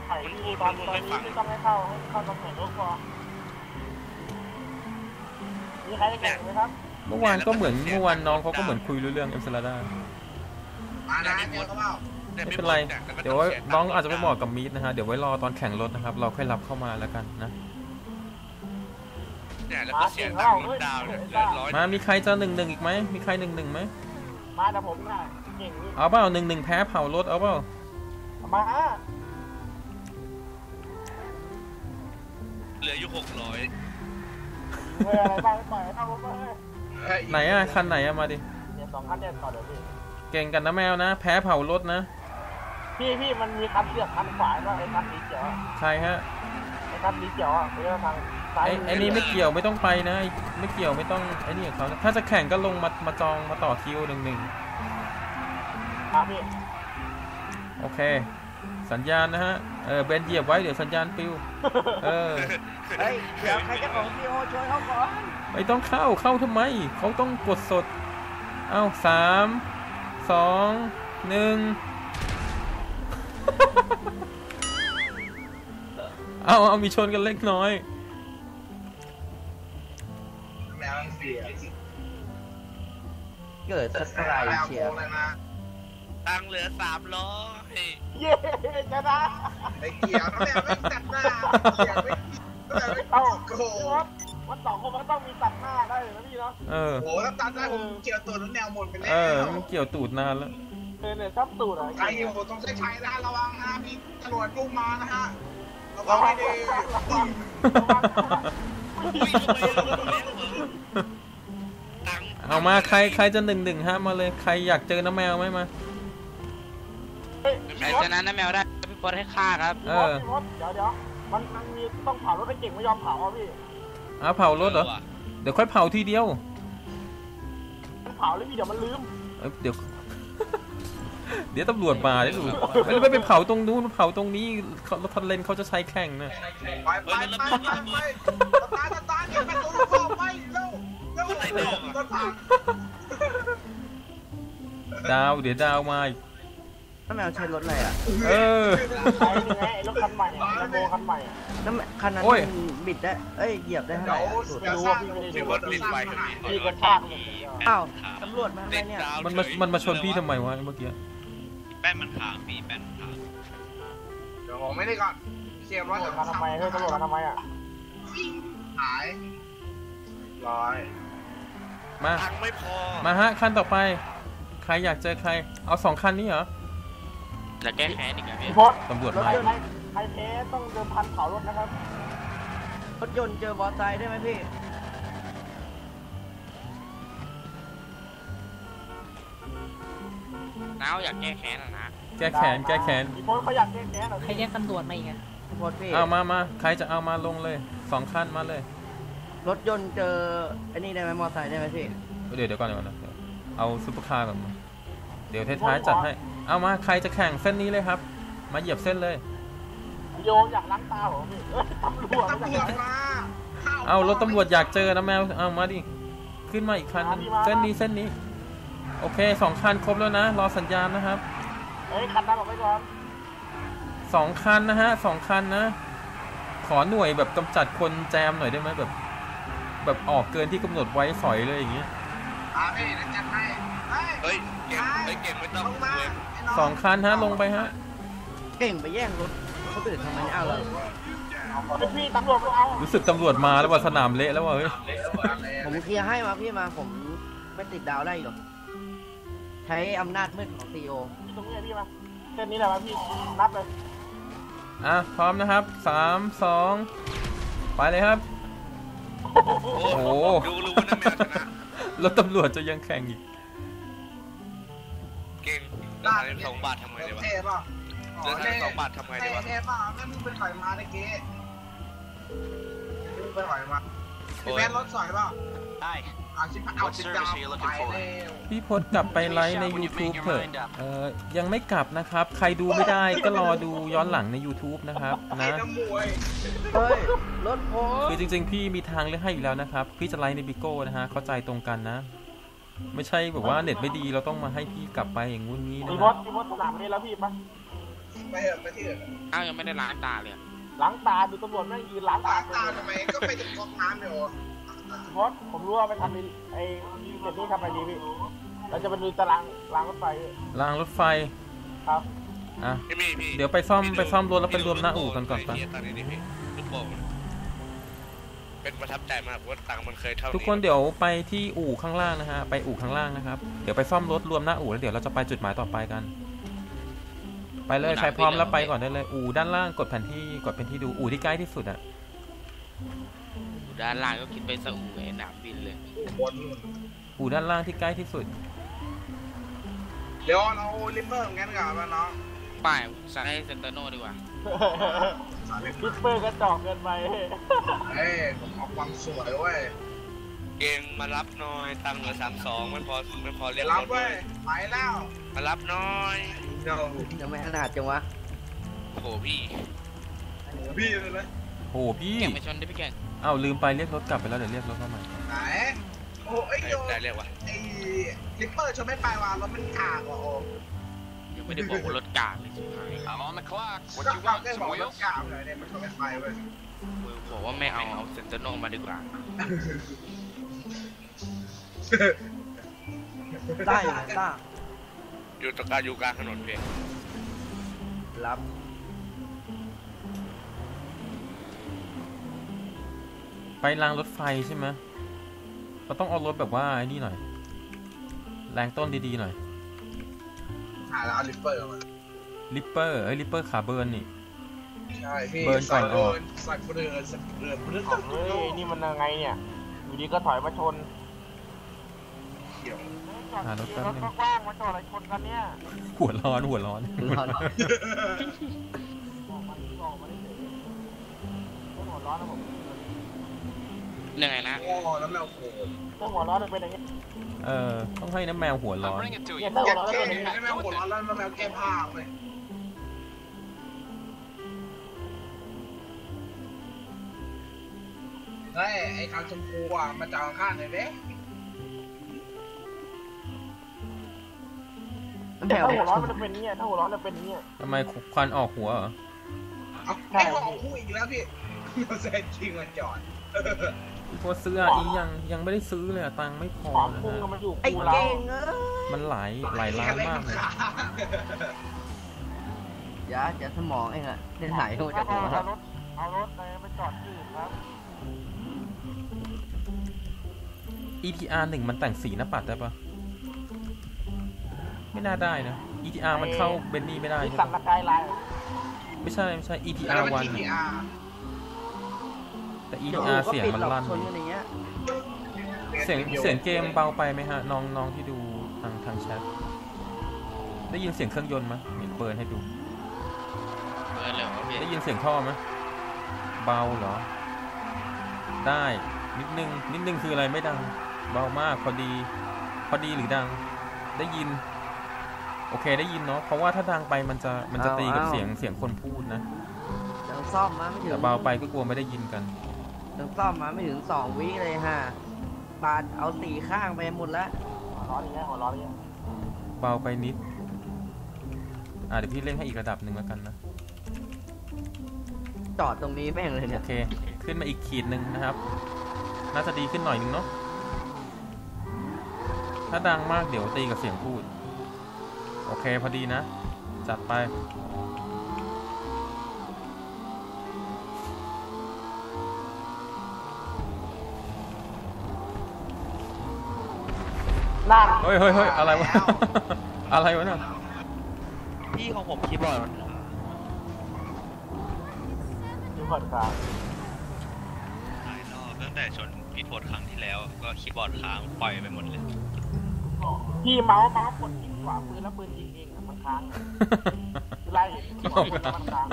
ไข่ที่ตอนตอนนี้ไม่ต้องให้เข้าให้เข้าตำแหน่งรถพอมีใครจะแข่งไหมครับเมื่อวานก็เหมือนเมื่อวานน้องเขาก็เหมือนคุยรู้เรื่องเอ็มสตาด้ามานะเจอเขาเปล่าไม่เป็นไร เดี๋ยวไว้น้องอาจจะไม่เหมาะกับมีดนะฮะ เดี๋ยวไว้รอตอนแข่งรถนะครับ เราค่อยรับเข้ามาแล้วกันนะเนี่ยแล้วก็เสียตังค์รถดาวเนี่ยเหลือร้อยมามีใครจะหนึ่งหนึ่งอีกไหมมีใครหนึ่งหนึ่งไหมมาแต่ผมน่ะเก่งนี่เอาเปล่าหนึ่งหนึ่งแพ้เผารถเอาเปล่ามาเหลืออยู่หกร้อยเฮ้ยอะไรบ้างปล่อยให้เข้ารถไปเลยไหนอะคันไหนอะมาดิเดี๋ยวสองคันเด็ดต่อเดี๋ยวพี่เก่งกันนะแมวนะ แพ้เผารถนะ พี่พี่มันมีคันเสือกคันขวาก็ไอ้คันสีเขียวอะใครฮะไอ้คันสีเขียวอะไปทางซ้ายไอ้ไอ้นี่ไม่เกี่ยวไม่ต้องไปนะไอ้ไม่เกี่ยวไม่ต้องไอ้นี่กับเขานะถ้าจะแข่งก็ลงมามาจองมาต่อคิวหนึ่งหนึ่ง มาพี่โอเค สัญญาณนะฮะ เออเบนเหยียบไว้เดี๋ยวสัญญาณปิว เออ เฮ้ยเดี๋ยวใครจะของพีโอช่วยเขาก่อนไม่ต้องเข้าเข้าทำไม เขาต้องกดสด เอ้าสามสองหนึ่งเอาเอามีชนกันเล็กน้อยแมวเสียเกิดสไตรแมวเชีโกยงเลยนะ ตังค์เหลือสามร้อยเย้ชนะไปเกี่ยวน้องแมวไม่ตัดหน้าเกี่ยวไม่เกี่ยวไม่เอ้าโกพี่งครับวันสองคนมันก็ต้องมีตัดหน้าได้นะพี่เนาะเออโอ้โหถ้าตัดได้ผมเกี่ยวตัวน้องแมวหมดไปแล้เออวมันเกี่ยวตูดนานแล้วเออเนี่ยชอบตูดอะใครอยู่ตรงเส้นชัยนะระวังนะมีตำรวจยุ่งมานะฮะระวังให้ดีอุ้ยทำไมเราเล่นเหรอตังค์เอามาใครใครจะหนึ่งหนึ่งฮะมาเลยใครอยากเจอน้ำแมวไหมมา เฮ้ยใครชนะน้ำแมวได้พี่บอลให้ฆ่าครับ เออ พี่มดเดี๋ยวเดี๋ยวมันมันมีต้องเผารถให้เก่งไม่ยอมเผาอะพี่เอาเผารถเหรอเดี๋ยวค่อยเผาทีเดียวมันเผาเลยพี่เดี๋ยวมันลืมเอ้ยเดี๋ยว เดี๋ยวตำรวจมาเดี๋ยวดูไม่ไม่ไปเผาตรงนู้นเผาตรงนี้เขารถทันเลนเขาจะใช้แข่งนะไปไปไปไปไปตาตาตาเก็บประตูลูกพ่อไปเร็วเร็วเร็วรถพังดาวเดี๋ยวดาวมาอีกน้า แมวใช้รถอะไรอะเออไอ้นี่ไงไอ้รถคันใหม่อะดัมโบคันใหม่อะน้าแมวคันนั้นโอ้ย มันบิดได้ เอ้ย เหยียบได้เท่าไหเดี๋ยวร่อะสุดเดี๋ยวสร้างเดี๋ยวสร้างหายพี่กระชากเลยอ้าวตำรวจมาทำไมเนี่ย มันมามันมาชนพี่ทำไมวะเมื่อกี้ แป้นมันค้างพี่แป้นมันค้างเดี๋ยวผมไม่ได้ก่อนเสียบรถตำรวจมาทำไมเฮ้ยตำรวจมาทำไมอะหายร้อยมา ตังค์ไม่พอ มาฮะ คันต่อไป ใครอยากเจอใคร เอาสองคันนี้เหรอ จะแก้แค้นอีกนะพี่พี่พศตำรวจรถมาเดินใครเทต้องเดินพันเผารถนะครับ รถยนต์เจอบอสไซค์ได้ไหมพี่ น้าวอยากแก้แค้นอะนะแก้แขนแก้แขนพี่พศเขาอยากแก้แค้นเหรอใครเรียกตำรวจมาอีกอะพี่พศพี่ เอามามาใครจะเอามาลงเลยสองคันมาเลย รถยนต์เจอไอ้นี่ได้ไหมมอไซค์ได้ไหมพี่ เดี๋ยวเดี๋ยวก่อนเดี๋ยวก่อนนะเดี๋ยวเอาซุปเปอร์คาร์ก่อนมาเดี๋ยวท้ายๆจัดให้ เอามาใครจะแข่งเส้นนี้เลยครับ มาเหยียบเส้นเลย โยมอยากล้างตาเหรอพี่เอ้ยตำรวจตำรอยาวกจล้างมาเอารถตำรวจอยากเจอนะแมวเอามาดิ ขึ้นมาอีกคันหนึ่งเส้นนี้เส้นนี้ โอเคสองคันครบแล้วนะ รอสัญญาณนะครับเฮ้ยคันนั้นออกไปก่อนสองคันนะฮะสองคันนะ ขอหน่วยแบบกำจัดคนแจมหน่อยได้ไหมแบบ แบบออกเกินที่กำหนดไว้สอยเลยอย่างเงี้ยอ่าพี่เดี๋ยวจัดให้ เฮ้ยเฮ้ยเก่งเฮ้ยเก่งไม่ต้องลงมาเลยสองคันฮะลงไปฮะ เก่งไปแย่งรถเขาตื่นทำไมเนี่ยเอาเลยเฮ้ยพี่ตำรวจไม่เอารู้สึกตำรวจมาแล้วว่าสนามเละแล้วว่ะเฮ้ยผมเคลียร์ให้มาพี่มาผมไม่ติดดาวได้หรอกใช้อำนาจมืดของซีโอตรงนี้พี่มาเส้นนี้แหละมาพี่นับเลยอะพร้อมนะครับสามสองไปเลยครับ โอ้โอ้โหโหดูรู้ว่าน้าแมวชนะรถตำรวจจะยังแข่งอีก เก่งแล้วทานสองบาททำไงดีวะเท่ป่ะแล้วทานสองบาททำไงดีเท่วะเท่ป่ะแม่มึงไปถอยมาตะกี้มึงไปถอยมาพี่แม่รถสอยป่ะ Hi. เอาชิบเอาชิบดาวไปแล้วพี่พศกลับไปไลฟ์ใน YouTube เถอะเออยังไม่กลับนะครับ ใครดูไม่ได้ก็รอดูย้อนหลังใน YouTube นะครับไอ้นะน้ำมวยเฮ้ยรถผมคือจริงๆ พี่มีทางเลือกให้อยู่แล้วนะครับ พี่จะไลฟ์ในบิโก้นะฮะเข้าใจตรงกันนะ ไม่ใช่แบบว่าเน็ตไม่ดีเราต้องมาให้พี่กลับไปอย่างงู้นงี้นะพี่คพรัศบพี่พศสนามนี้แล้วพี่ปะไปเถอะไปที่อื่นน้าวยังไม่ได้ล้างตาเลยอะล้างตาดูตำรวจแม่งยืนล้างตาล้างตาทำไมก็ไปถึงก๊อกน้ำเดี๋ยวพี่พศผมรู้ว่าไปทำไอ้ไอ้เด็กนี่ทำอะไรดีพี่เราจะไปดูตารางรางรถไฟรางรถไฟครับ อะ พี่มี่พี่เดี๋ยวไปซ่อมไปซ่อมรถแล้วไปรวมหน้าอู่กันก่อนไปไปตอนนี้นี่พี่ลูกโป่ง เป็นประทับใจมากว่าตังค์มันเคยเท่านี้ทุกคนเดี๋ยวไปที่อู่ข้างล่างนะฮะไปอู่ข้างล่างนะครับ เดี๋ยวไปซ่อมรถรวมหน้าอู่แล้วเดี๋ยวเราจะไปจุดหมายต่อไปกัน ไปเลยใครพร้อมแล้วไปก่อนได้เลยอู่ด้านล่างกดแผนที่กดแผนที่ดูอู่ที่ใกล้ที่สุดอะด้านล่างก็คิดไปสะอู่ไอ้หนามบินเลยบนอู่ด้านล่างที่ใกล้ที่สุดเดี๋ยวเราลิมเบอร์งั้นกับน้องป้ายใช้เซนเตอร์โนดีกว่า พิสเปอร์กระจอกเกินไป เฮ้ยผมเอาความสวยเว้ยเก่งมารับหน่อยตังค์เหลือสามสองมันพอมันพอเรีเดี๋ยยกวรรับถเว้เลยยไปแล้วมารับหน่อยเดี๋ยวจะไม่ขนาดจังวะโอ้โหพี่พี่เลยนะโหพี่ เก่งไปชนได้พี่เก่งเอ้าลืมไปเรียกรถกลับไปแล้วเดี๋ยวเรียกรถเข้ามาไหนโอ้ไอ้ได้โยได้เรียกว่าไอ้ลิปเปอร์ชนไม่ไปว่ะรถมันกากว่ะโอ้ ยังไม่ได้บอกว่ารถกากเลยชิบหาย I'm on the clock. ก็ What you กาก want? ได้ Some บอกรถ wheels? กากเลยเนี่ยมันชนไม่ไปเว้ยบอกว่าไม่เอาเอา Zentorno มาดีกว่า ได้อยู่นะต้าอยู่ตรงกลางอยู่กลางถนนพี่รับไปรางรถไฟใช่ไหมเราต้องเอารถแบบว่าไอ้นี่หน่อย แรงต้นดีๆหน่อย หาแล้วเอาลิปเปอร์มาลิปเปอร์เอ้ยลิปเปอร์ขาเบิร์นนี่ ใช่พี่เบิร์นก่อนออกใส่เบิร์นใส่เบิร์นเบิร์นเฮ้ยนี่มันยังไงเนี่ย อยู่ดีก็ถอยมาชนเขียวหารถแป๊บนึง รถกว้างมาจอดอะไรชนกันเนี่ยหัวร้อนหัวร้อนรอดออกมาที่ออกมาได้เฉยไม่หัวร้อนนะผมยังไงนะ โอ้แล้วแมวโผล่ถ้าหัวร้อนมันเป็นอย่างนี้ เออ ต้องให้น้ำแมวหัวร้อนเนี่ยถ้าแกหัวร้อนมันเท่เป็นอย่างนี้แมวหัวร้อนแล้วแมวแก้ผ้าเลยเฮ้ยไอ้คันชมพูอะมาจากข้างๆหน่อยเว้ยแมถ้าวหัวร้อนมัมันจะเป็นอย่างนี้ถ้าหัวร้อนมันเป็นอย่างนี้ทำไมควันออกหัวเหรอเอาไอ้ของคู่อีกแล้วพี่เราแซงจริงมาจอด พี่โพสซื้ออะอียังยังไม่ได้ซื้อเลยอะตังค์ไม่พอความนะพุ่งฮะมันอยู่ไอ้คู่เราเก่งเอ้ยมันหลายหลายล้านมากเลยอย่าจะสมองเองอะเส้นไหนหัวถ้าจะหัวเอารถเอารถไปไปจอดที่อื่นครับ ETR หนึ่งมันแต่งสีหน้าปัดได้ปะไม่น่าได้นะ ETR มันเข้าเบนนี่ไม่ได้มีใช่สั่นปะระกายลายไม่ใช่ไม่ใช่แล้ว ETR มันวัน GTR แต่เดี๋ยว ETR ก็เสียงปิดมันหรอกลั่น ชนกันอย่างเงี้ยเสียงเสียงเกมเบาไปไหมฮะ น้องน้องที่ดูทางทางแชทได้ยินเสียงเครื่องยนต์ไหมเห็นเปิดให้ดูเออเลยว่าพี่ได้ยินเสียงท่อไหมเบาเหรอ ได้นิดนึงนิดนึงคืออะไรไม่ดัง เบามากพอดี พอดีหรือดัง ได้ยิน โอเคได้ยินเนาะเพราะว่าถ้าดังไปมันจะมันจะตีกับเสียงเสียงคนพูดนะยังซ่อมมาไม่ถึงแต่เบาไปก็กลัวไม่ได้ยินกัน ยังซ่อมมาไม่ถึงสองวิเลยฮะปาดเอาสี่ข้างไปหมดแล้วหัวร้อนอย่างเงี้ยหัวร้อนอย่างเงี้ยเบาไปนิด อ่าเดี๋ยวพี่เล่นให้อีกระดับหนึ่งแล้วกันนะ จอดตรงนี้แม่งเลยเนี่โอยเค ขึ้นมาอีกขีดหนึ่งนะครับ น่าจะดีขึ้นหน่อยนึงเนาะ ถ้าดังมากเดี๋ยวตีกับเสียงพูด โอเคพอดีนะ จัดไป นั่งเฮ้ยเฮ้ยเฮ้ยอะไรวะ อะไรวะเนี่ยพี่ของผมคีย์บอร์ดมันอยู่ก่อนครับหลายรอบตั้งแต่ชนพี่โทษครั้งที่แล้ว ก็คีย์บอร์ดค้างปล่อยไปหมดเลย พี่เมาส์เมาส์กดยิงขวาปืนแล้วปืนยิงเองอะมันค้างไล่บอกปืนแล้วมันค้าง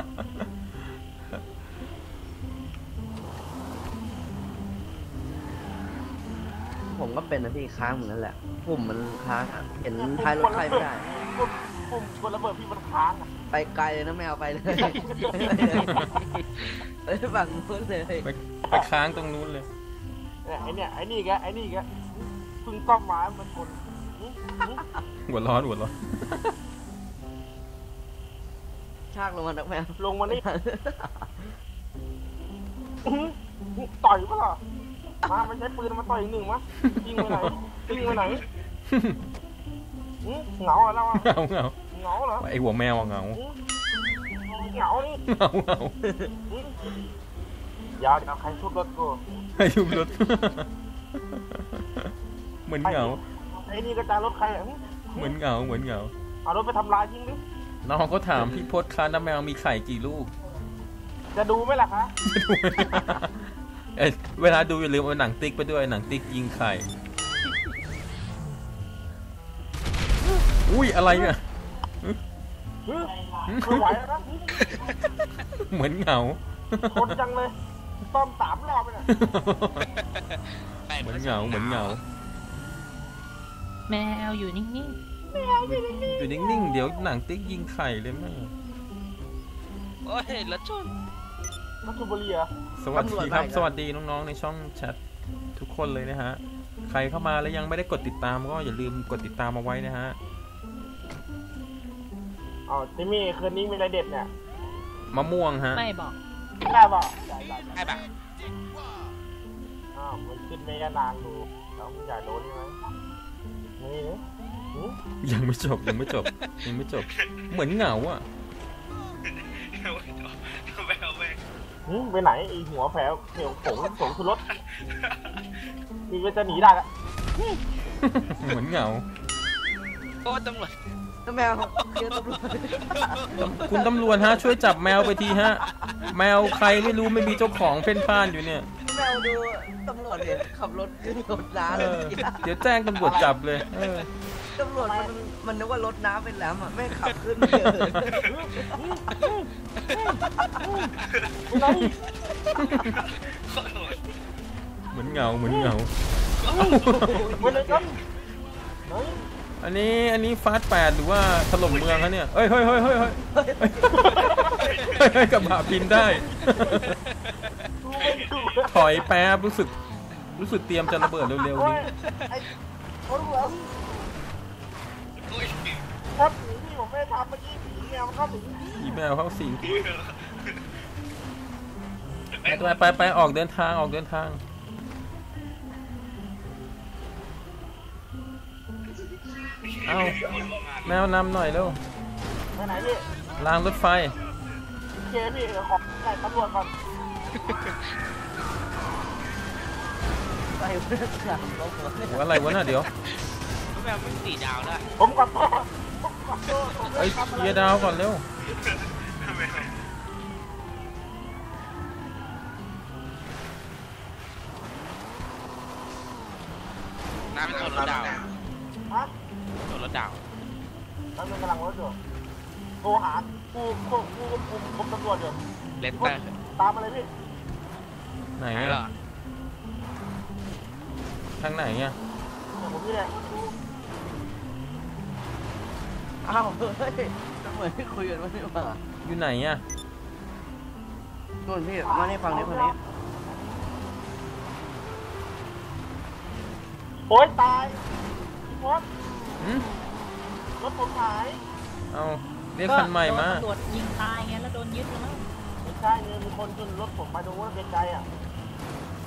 ผมก็เป็นนะพี่ค้างเหมือนกันแหละปุ่มมันค้างอะเห็นท้ายรถใครไม่ได้ ปุ่มปุ่มกดระเบิดพี่มันค้างอะไปไกลเลยนะแมวไปเลยเอ้ยฝั่งนู้นเลยไปไปค้างตรงนู้นเลย เนี่ยไอเนี่ยไอนี่แกไอนี่แกเพึ่งต้อมไม้มันชนหึหึหัวร้อนหัวร้อนชากลงมานักแมวลงมานี่หึหึต่อยปะล่ะ มามันใช้ปืนมาต่อยอีกหนึ่งมะยิงไปไหนยิงไปไหนหึเหงาอะเราอะเหงาเหงาเหงาเหรอไอหัวแมวอะเหงาหึเหงานี่เหงาเหงาหึเดี๋ยวเดี๋ยวใครทุบรถกูให้ยุบรถเหมือนเหงาไอ้นี่กระจายรถใครอะหึเหมือนเหงาเหมือนเหงาเอารถไปทำลายยิงดิน้องก็ถามพี่พศค้าน้ำแมวมีไข่กี่ลูก จะดูไหมล่ะคะ เอ้ยเวลาดูอย่าลืมเอาหนังติ๊กไปด้วยหนังติ๊กยิงไข่ อุ้ยอะไรเนี่ยหึไม่ไหวแล้วนะหึเหมือนเหงา คนจังเลยต้อมสามรอบไปเนี่ยเหมือนเหงาเหมือนเหงา แมวอยู่นิ่งอยู่นิ่งๆ เดี๋ยวหนังติ๊กยิงไข่เลยแม่โอ้ยรถชน มัทุบุรีเหรอสวัสดีครับ สวัสดีน้องๆ ในช่องแชททุกคนเลยนะฮะ ใครเข้ามาแล้วยังไม่ได้กดติดตามก็อย่าลืมกดติดตามเอาไว้นะฮะอ๋อจิมมี่คืนนี้มีอะไรเด็ดเนี่ยมะม่วงฮะๆไม่บอกได้ป่ะได้ได้ได้ให้แบบอ้าวมันขึ้นเมยานางดูแล้วมันอยากโดนใช่ไหมนี่นี่หึยังไม่จบยังไม่จบยังไม่จบ เหมือนเหงาอะ หึไปไหนไอหัวแผลเขียวผงผงคือรถมีก็จะหนีได้ละเหมือนเหงาโอ้ยตำรวจแมวเคลียร์ตำรวจคุณตำรวจฮะ ช่วยจับแมวไปทีฮะ แมวใครไม่รู้ไม่มีเจ้าของเพ่นพ่านอยู่เนี่ยแมวดูตำรวจเห็นขับรถขึ้นรถน้าเอเลยอเมื่อกี้เดี๋ยวแจ้งตำรวจจับเลยเออ ตำรวจมันมันนึกว่ารถน้ำเป็นแหลมอะไม่งขับขึ้นเลยไปไหนเหมือนมือนเหงาเหมือนเหงาไปเลยกันเฮ้ยอันนี้อันนี้ฟาสแปดหรือว่าถล่มเมืองคะเนี่ยเอ้ยเฮ้ยเฮ้ยเฮ้ยเฮ้ยเฮ้ยเฮ้ยกระบะพินได้ดูไม่ดูถอยแป๊บรู้สึก รู้สึกเตรียมจะระเบิดเร็วๆโอ้ยนี้ ไอ้คนเหลืองครับผีที่ผมไม่ได้ทำเมื่อกี้ผีเนี่ยมันเข้าถึงอีแมวเข้าสิงไปไปไปไปออกเดินทางออกเดินทาง เอาแมวนำหน่อยเร็วไปไหนพี่รางรถไฟเคพี่เดี๋ยวขอไก่ตำรวจก่อนไปเพื่อนหลังรถผมโหอะไรวะน่ะเดี๋ยว แมวไม่สี่ดาวได้ผมขอโทษผมขอโทษผมเอ้ไม่ยทำอะไรเคลียร์ดาวก่อนเร็วน้าเป็นตัวรถดาวฮะตัวรถดาวแล้วมันกำลังรถอยู่โทรหาผู้ผู้ผู้คุมคุมตำรวจอยู่เลสเตอร์ตามมาเลยพี่ไหนไหนเหรออะทางไหนอะเดี๋ยวผมนี่แหละ อ้าวเฮ้ยเหมือนที่คุยกันไว้นี่หว่าอยู่ไหนอะนู่นพี่มาในฝั่งนี้คนนี้โอ๊ยตายพี่พศหืมรถผมหายเอาเรียกคันใหม่มา ก็โดนตำรวจยิงตายไงแล้วโดนยึดแล้วมั้งไม่ใช่เนี่ยมีคนชนรถผมมาดูว่าไกลๆอะ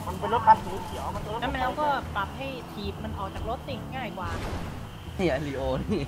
มันเป็นรถคันสีเขียวมันเป็นรถแล้วแมวก็ปรับให้ถีบมันออกจากรถติง่ายกว่า เนี่ยลีโอนี่